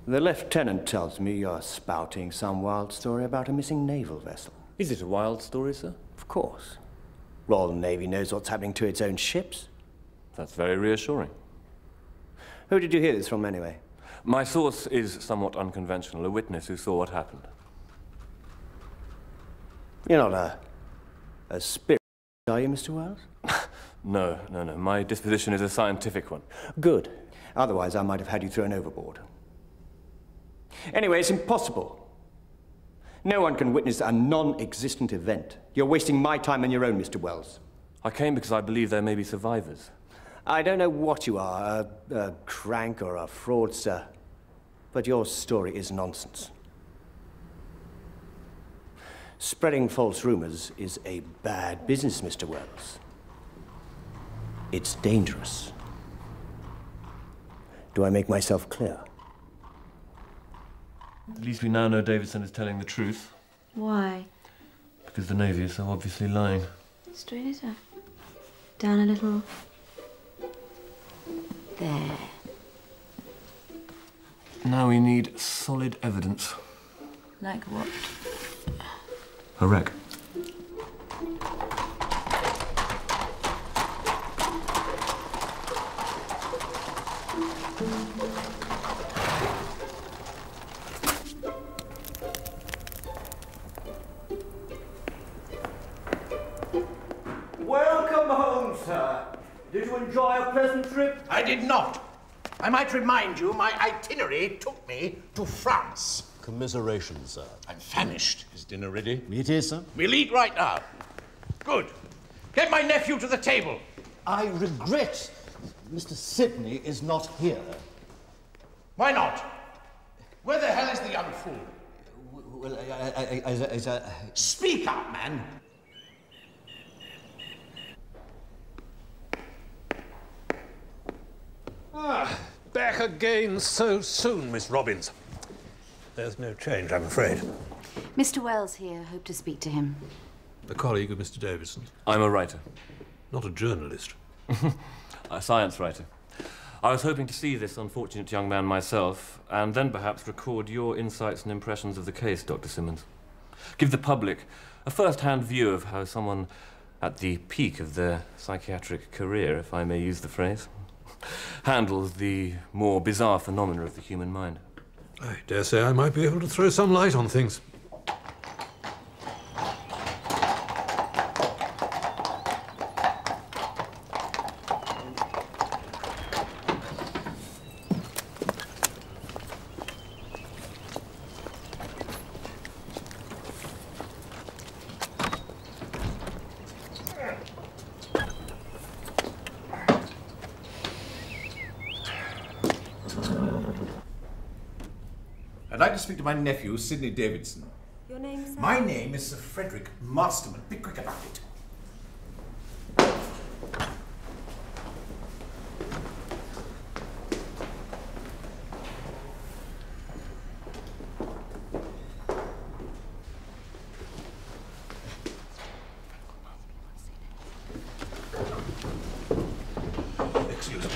The lieutenant tells me you're spouting some wild story about a missing naval vessel. Is it a wild story, sir? Of course. Royal Navy knows what's happening to its own ships. That's very reassuring. Who did you hear this from, anyway? My source is somewhat unconventional, a witness who saw what happened. You're not a... a spirit, are you, Mr. Wells? <laughs> No, no, no. My disposition is a scientific one. Good. Otherwise, I might have had you thrown overboard. Anyway, it's impossible. No one can witness a non-existent event. You're wasting my time and your own, Mr. Wells. I came because I believe there may be survivors. I don't know what you are, a, a crank or a fraudster, but your story is nonsense. Spreading false rumors is a bad business, Mr. Wells. It's dangerous. Do I make myself clear? At least we now know Davidson is telling the truth, Why? because the Navy is so obviously lying. Straight it up. Down a little. There. Now we need solid evidence. Like what? A wreck. Remind you, my itinerary took me to France. Commiserations, sir. I'm famished. Is dinner ready? It is, sir. We'll eat right now. Good. Get my nephew to the table. I regret Mr. Sidney is not here. Why not? Where the hell is the young fool? Well, I, I, I, as a- as a- Speak up, man. Ah, back again so soon, Miss Robbins. There's no change, I'm afraid. Mr. Wells here. Hope to speak to him. A colleague of Mr. Davidson. I'm a writer. Not a journalist. <laughs> a science writer. I was hoping to see this unfortunate young man myself, and then perhaps record your insights and impressions of the case, Dr. Simmons. Give the public a first-hand view of how someone at the peak of their psychiatric career, if I may use the phrase, handles the more bizarre phenomena of the human mind. I dare say I might be able to throw some light on things. My nephew, Sidney Davidson. Your name, sir? My name is Sir Frederick Masterman. Be quick about it. Excuse me.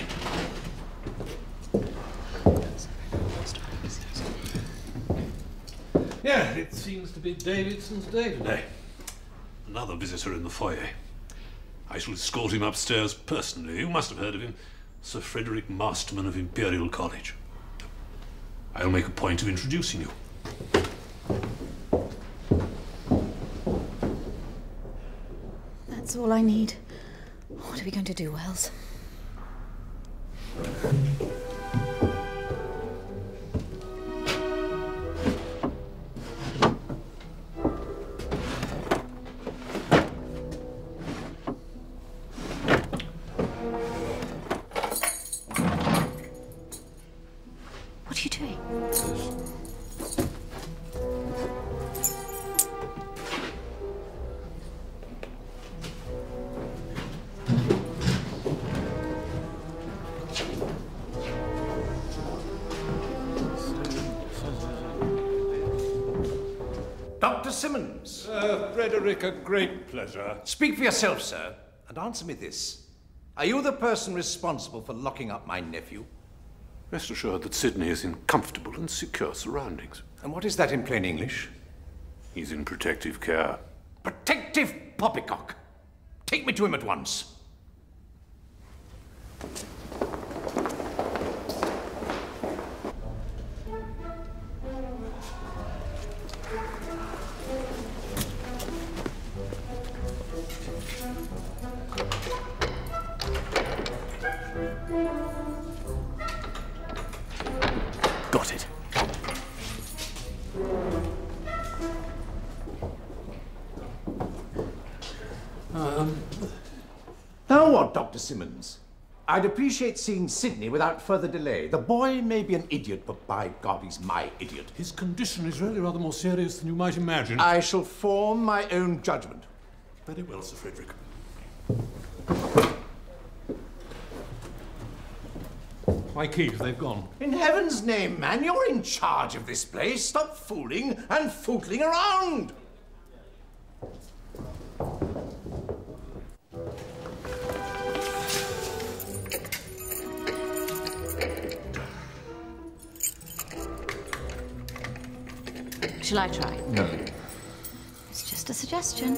Yeah, it seems Davidson's day today. Another visitor in the foyer. I shall escort him upstairs personally. You must have heard of him. Sir Frederick Masterman of Imperial College. I'll make a point of introducing you. That's all I need. What are we going to do, Wells? Great pleasure. Speak for yourself, sir, and answer me this. Are you the person responsible for locking up my nephew? Rest assured that Sidney is in comfortable and secure surroundings. And what is that in plain English? He's in protective care. Protective poppycock. Take me to him at once. I'd appreciate seeing Sidney without further delay. The boy may be an idiot, but by God, he's my idiot. His condition is really rather more serious than you might imagine. I shall form my own judgment. Very well, Sir Frederick. Why, Keith, they've gone. In heaven's name, man, you're in charge of this place. Stop fooling and footling around. Shall I try? No. It's just a suggestion.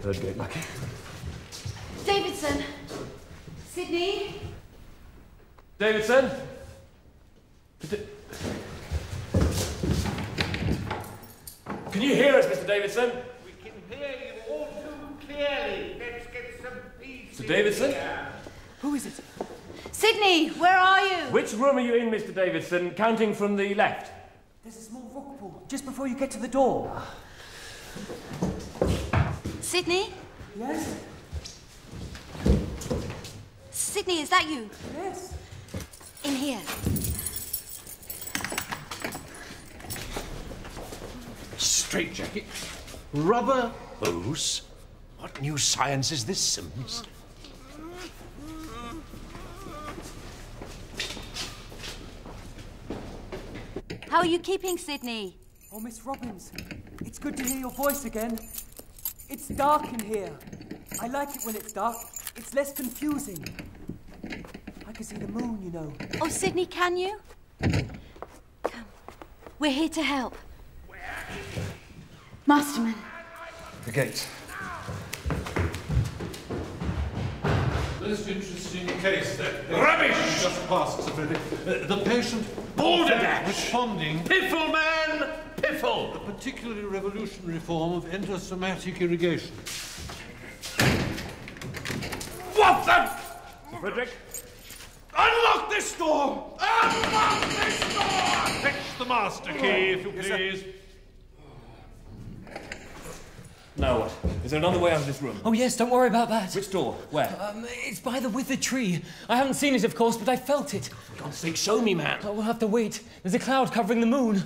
Third gate lucky. Davidson! Sidney! Davidson? Can you hear us, Mr. Davidson? We can hear you all too clearly. Let's get some peace. Mr. Davidson? Who is it? Sidney, where are you? Which room are you in, Mr. Davidson, counting from the left? There's a small rock pool just before you get to the door. Sidney? Yes? Sidney, is that you? Yes. In here. Straight jacket. Rubber hose. What new science is this, Simmons? How are you keeping, Sidney? Oh, Miss Robbins, it's good to hear your voice again. It's dark in here. I like it when it's dark. It's less confusing. I can see the moon, you know. Oh, Sidney, can you? Come. We're here to help. Masterman. The gate. Most interesting case, that. Rubbish! Just passed, Sir Frederick. Uh, the patient. Balderdash! Responding. Piffle, man! Piffle! A particularly revolutionary form of endosomatic irrigation. What the? Sir Frederick? Unlock this door! Unlock this door! Fetch the master key, if you please. Now what? Is there another way out of this room? Oh, yes, don't worry about that. Which door? Where? Um, it's by the withered tree. I haven't seen it, of course, but I felt it. For God's sake, show me, man. Oh, we'll have to wait. There's a cloud covering the moon.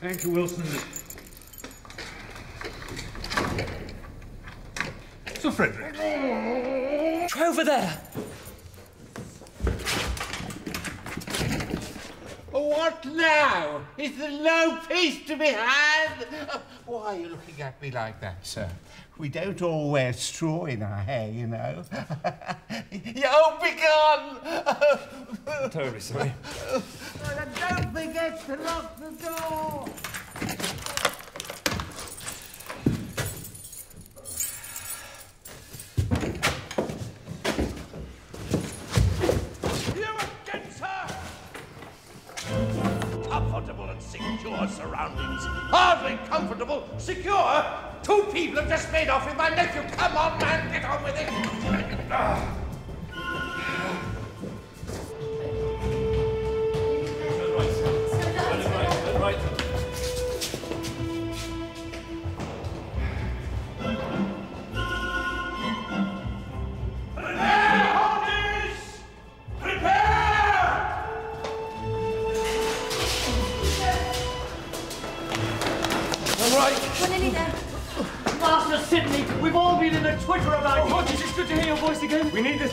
Thank you, Wilson. Sir Frederick. Try over there. What now? Is there no peace to be had? Uh, Why are you looking at me like that, sir? We don't all wear straw in our hair, you know. <laughs> you oh, begone! <laughs> Terribly sorry. <laughs> don't forget to lock the door! Secure surroundings. Hardly comfortable. Secure? Two people have just made off with my nephew. Come on, man, get on with it. Ah.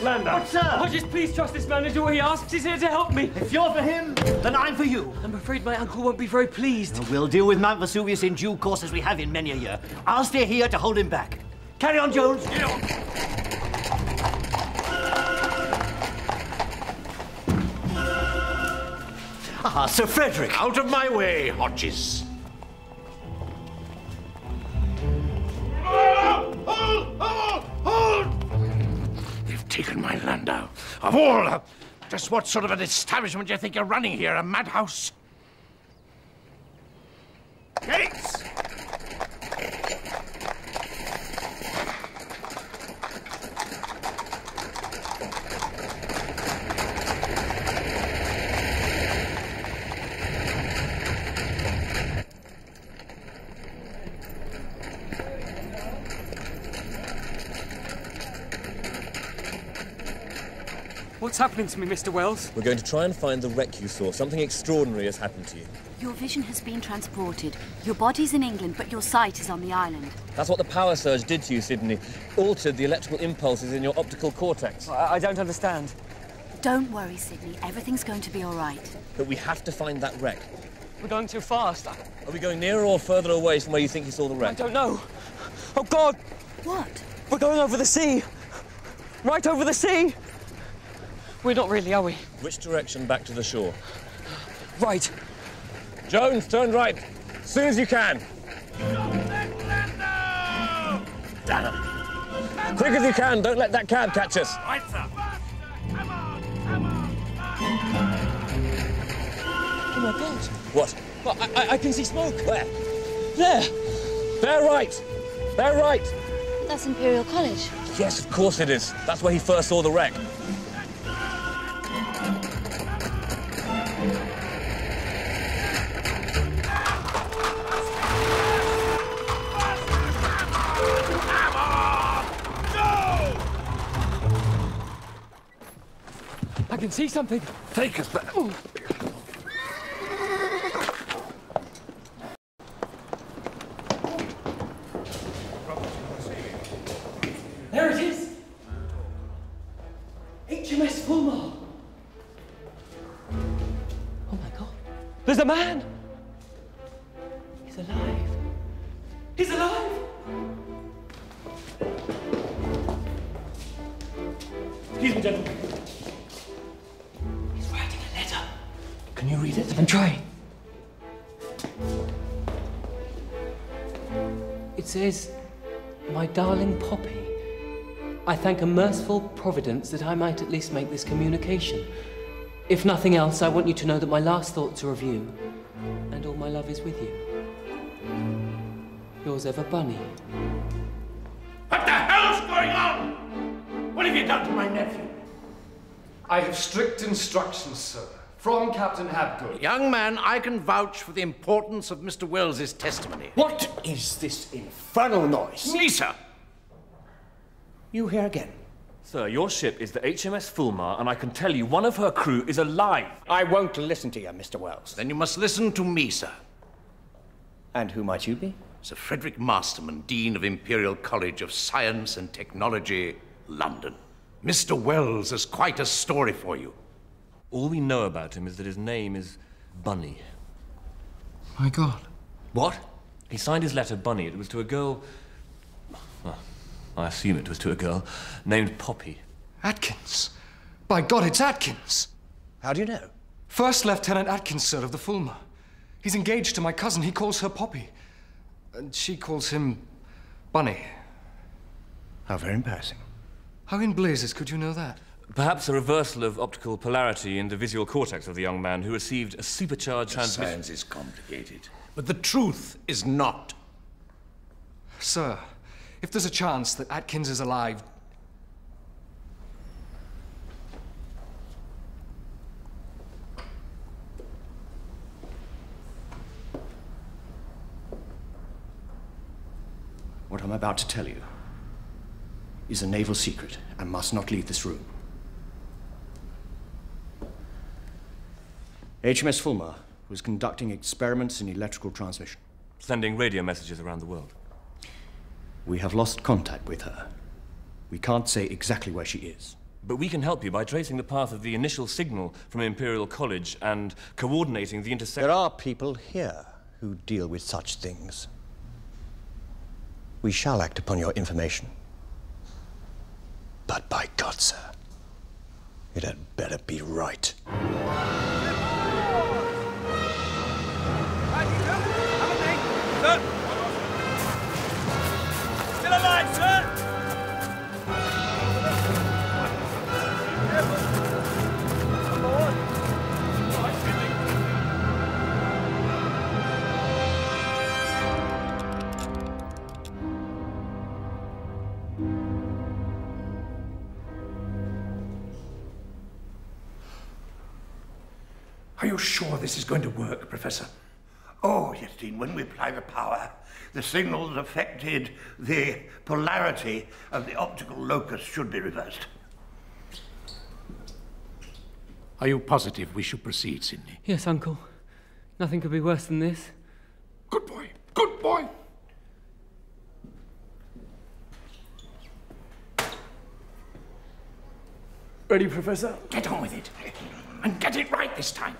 Again. We need this land now. But, sir... Hodges, please trust this man and do what he asks. He's here to help me. If you're for him, then I'm for you. I'm afraid my uncle won't be very pleased. We'll deal with Mount Vesuvius in due course as we have in many a year. I'll stay here to hold him back. Carry on, Jones. Ah, Sir Frederick. Out of my way, Hodges. Uh, just what sort of an establishment do you think you're running here? A madhouse? What's happening to me, Mr. Wells? We're going to try and find the wreck you saw. Something extraordinary has happened to you. Your vision has been transported. Your body's in England, but your sight is on the island. That's what the power surge did to you, Sidney. Altered the electrical impulses in your optical cortex. I, I don't understand. Don't worry, Sidney. Everything's going to be all right. But we have to find that wreck. We're going too fast. Are we going nearer or further away from where you think you saw the wreck? I don't know. Oh, God! What? We're going over the sea! Right over the sea! We're not really, are we? Which direction back to the shore? Right. Jones, turn right. As soon as you can. Damn it! Quick as you can. Don't let that cab catch us. Right, sir. Oh, my God. What? Well, I, I, I can see smoke. Where? There! They're right. They're right. That's Imperial College. Yes, of course it is. That's where he first saw the wreck. Can see something. Take us back. There it is! HMS Fulmar! Oh my god. There's a man! Says, My darling Poppy, I thank a merciful providence that I might at least make this communication. If nothing else, I want you to know that my last thoughts are of you, and all my love is with you. Yours ever, Bunny. What the hell's going on? What have you done to my nephew? I have strict instructions, sir, from Captain Hapgood. Young man, I can vouch for the importance of Mr. Wells's testimony. What is this infernal noise? Lisa! You here again? Sir, your ship is the HMS Fulmar, and I can tell you one of her crew is alive. I won't listen to you, Mr. Wells. Then you must listen to me, sir. And who might you be? Sir Frederick Masterman, Dean of Imperial College of Science and Technology, London. Mr. Wells has quite a story for you. All we know about him is that his name is Bunny. My God. What? He signed his letter Bunny. It was to a girl. Well, I assume it was to a girl named Poppy. Atkins. By God, it's Atkins. How do you know? First Lieutenant Atkins, sir, of the Fulmar. He's engaged to my cousin. He calls her Poppy. And she calls him Bunny. How very embarrassing. How in blazes could you know that? Perhaps a reversal of optical polarity in the visual cortex of the young man who received a supercharged transmission. Science is complicated. But the truth is not. Sir, if there's a chance that Atkins is alive, What I'm about to tell you is a naval secret and must not leave this room. HMS Fulmar was conducting experiments in electrical transmission. Sending radio messages around the world. We have lost contact with her. We can't say exactly where she is. But we can help you by tracing the path of the initial signal from Imperial College and coordinating the intersection. There are people here who deal with such things. We shall act upon your information. But by God, sir, it had better be right. When we apply the power, the signals affected the polarity of the optical locus should be reversed. Are you positive we should proceed, Sidney? Yes, Uncle. Nothing could be worse than this. Good boy. Good boy. Ready, Professor? Get on with it. And get it right this time.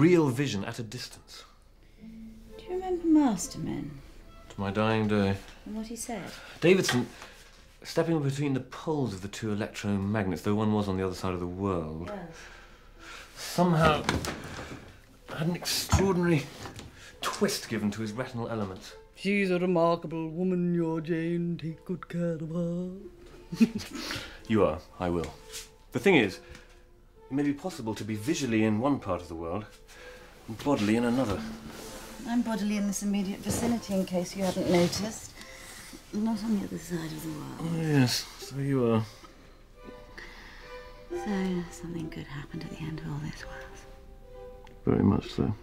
Real vision at a distance. Do you remember Masterman To my dying day. and what he said? Davidson, stepping between the poles of the two electromagnets, though one was on the other side of the world, yes. somehow had an extraordinary twist given to his retinal elements. She's a remarkable woman, your Jane. Take good care of her. <laughs> You are, I will. The thing is, it may be possible to be visually in one part of the world and bodily in another. I'm bodily in this immediate vicinity, in case you hadn't noticed. Not on the other side of the world. Oh, yes, so you are. So, something good happened at the end of all this, Wells. Very much so.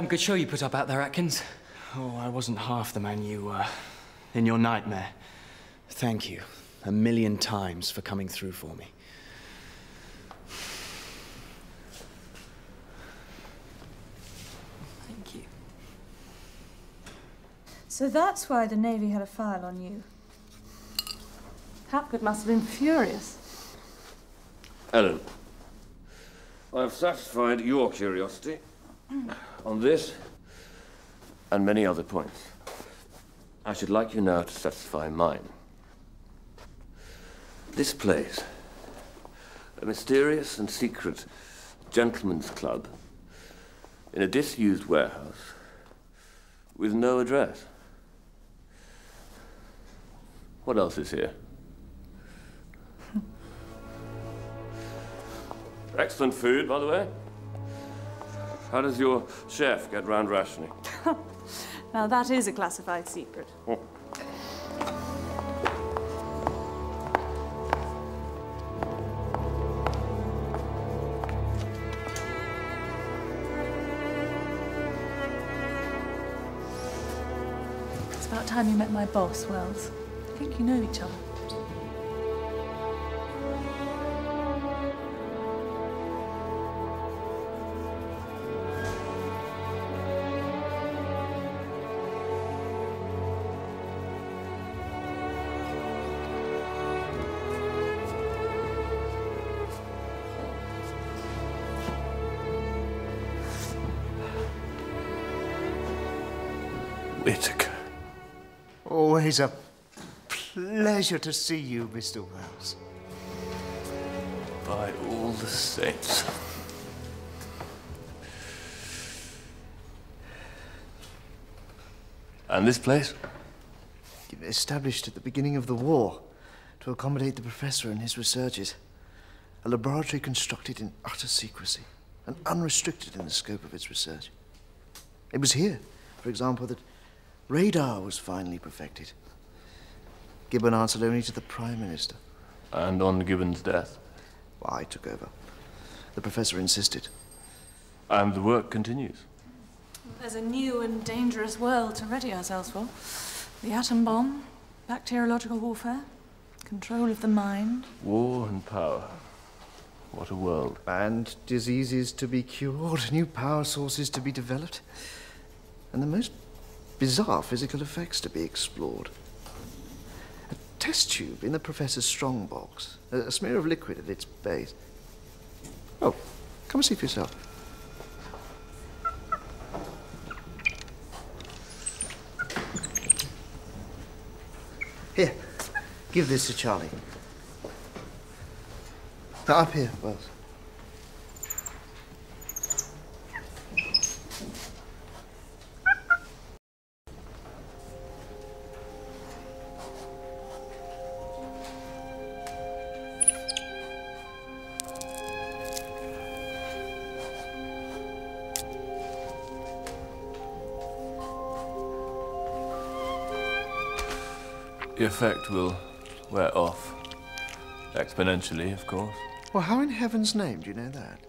Damn good show you put up out there, Atkins. Oh, I wasn't half the man you were. In your nightmare. Thank you a million times for coming through for me. Thank you. So that's why the Navy had a file on you. Hapgood must have been furious. Ellen, I've satisfied your curiosity on this and many other points. I should like you now to satisfy mine. This place, a mysterious and secret gentlemen's club in a disused warehouse with no address. What else is here? <laughs> Excellent food, by the way. How does your chef get round rationing? <laughs> Now that is a classified secret. Oh. It's about time you met my boss, Wells. I think you know each other. Always a pleasure to see you, Mr. Wells. By all the saints. And this place? Established at the beginning of the war to accommodate the professor and his researches. A laboratory constructed in utter secrecy and unrestricted in the scope of its research. It was here, for example, that radar was finally perfected. Gibbon answered only to the Prime Minister. And on Gibbon's death? Well, I took over. The professor insisted. And the work continues. There's a new and dangerous world to ready ourselves for. The atom bomb, bacteriological warfare, control of the mind. War and power. What a world. And diseases to be cured, new power sources to be developed, and the most bizarre physical effects to be explored. A test tube in the professor's strongbox, a, a smear of liquid at its base. Oh, come and see for yourself. Here, give this to Charlie. Now, up here, Wells. The effect will wear off. Exponentially, of course. Well, how in heaven's name do you know that?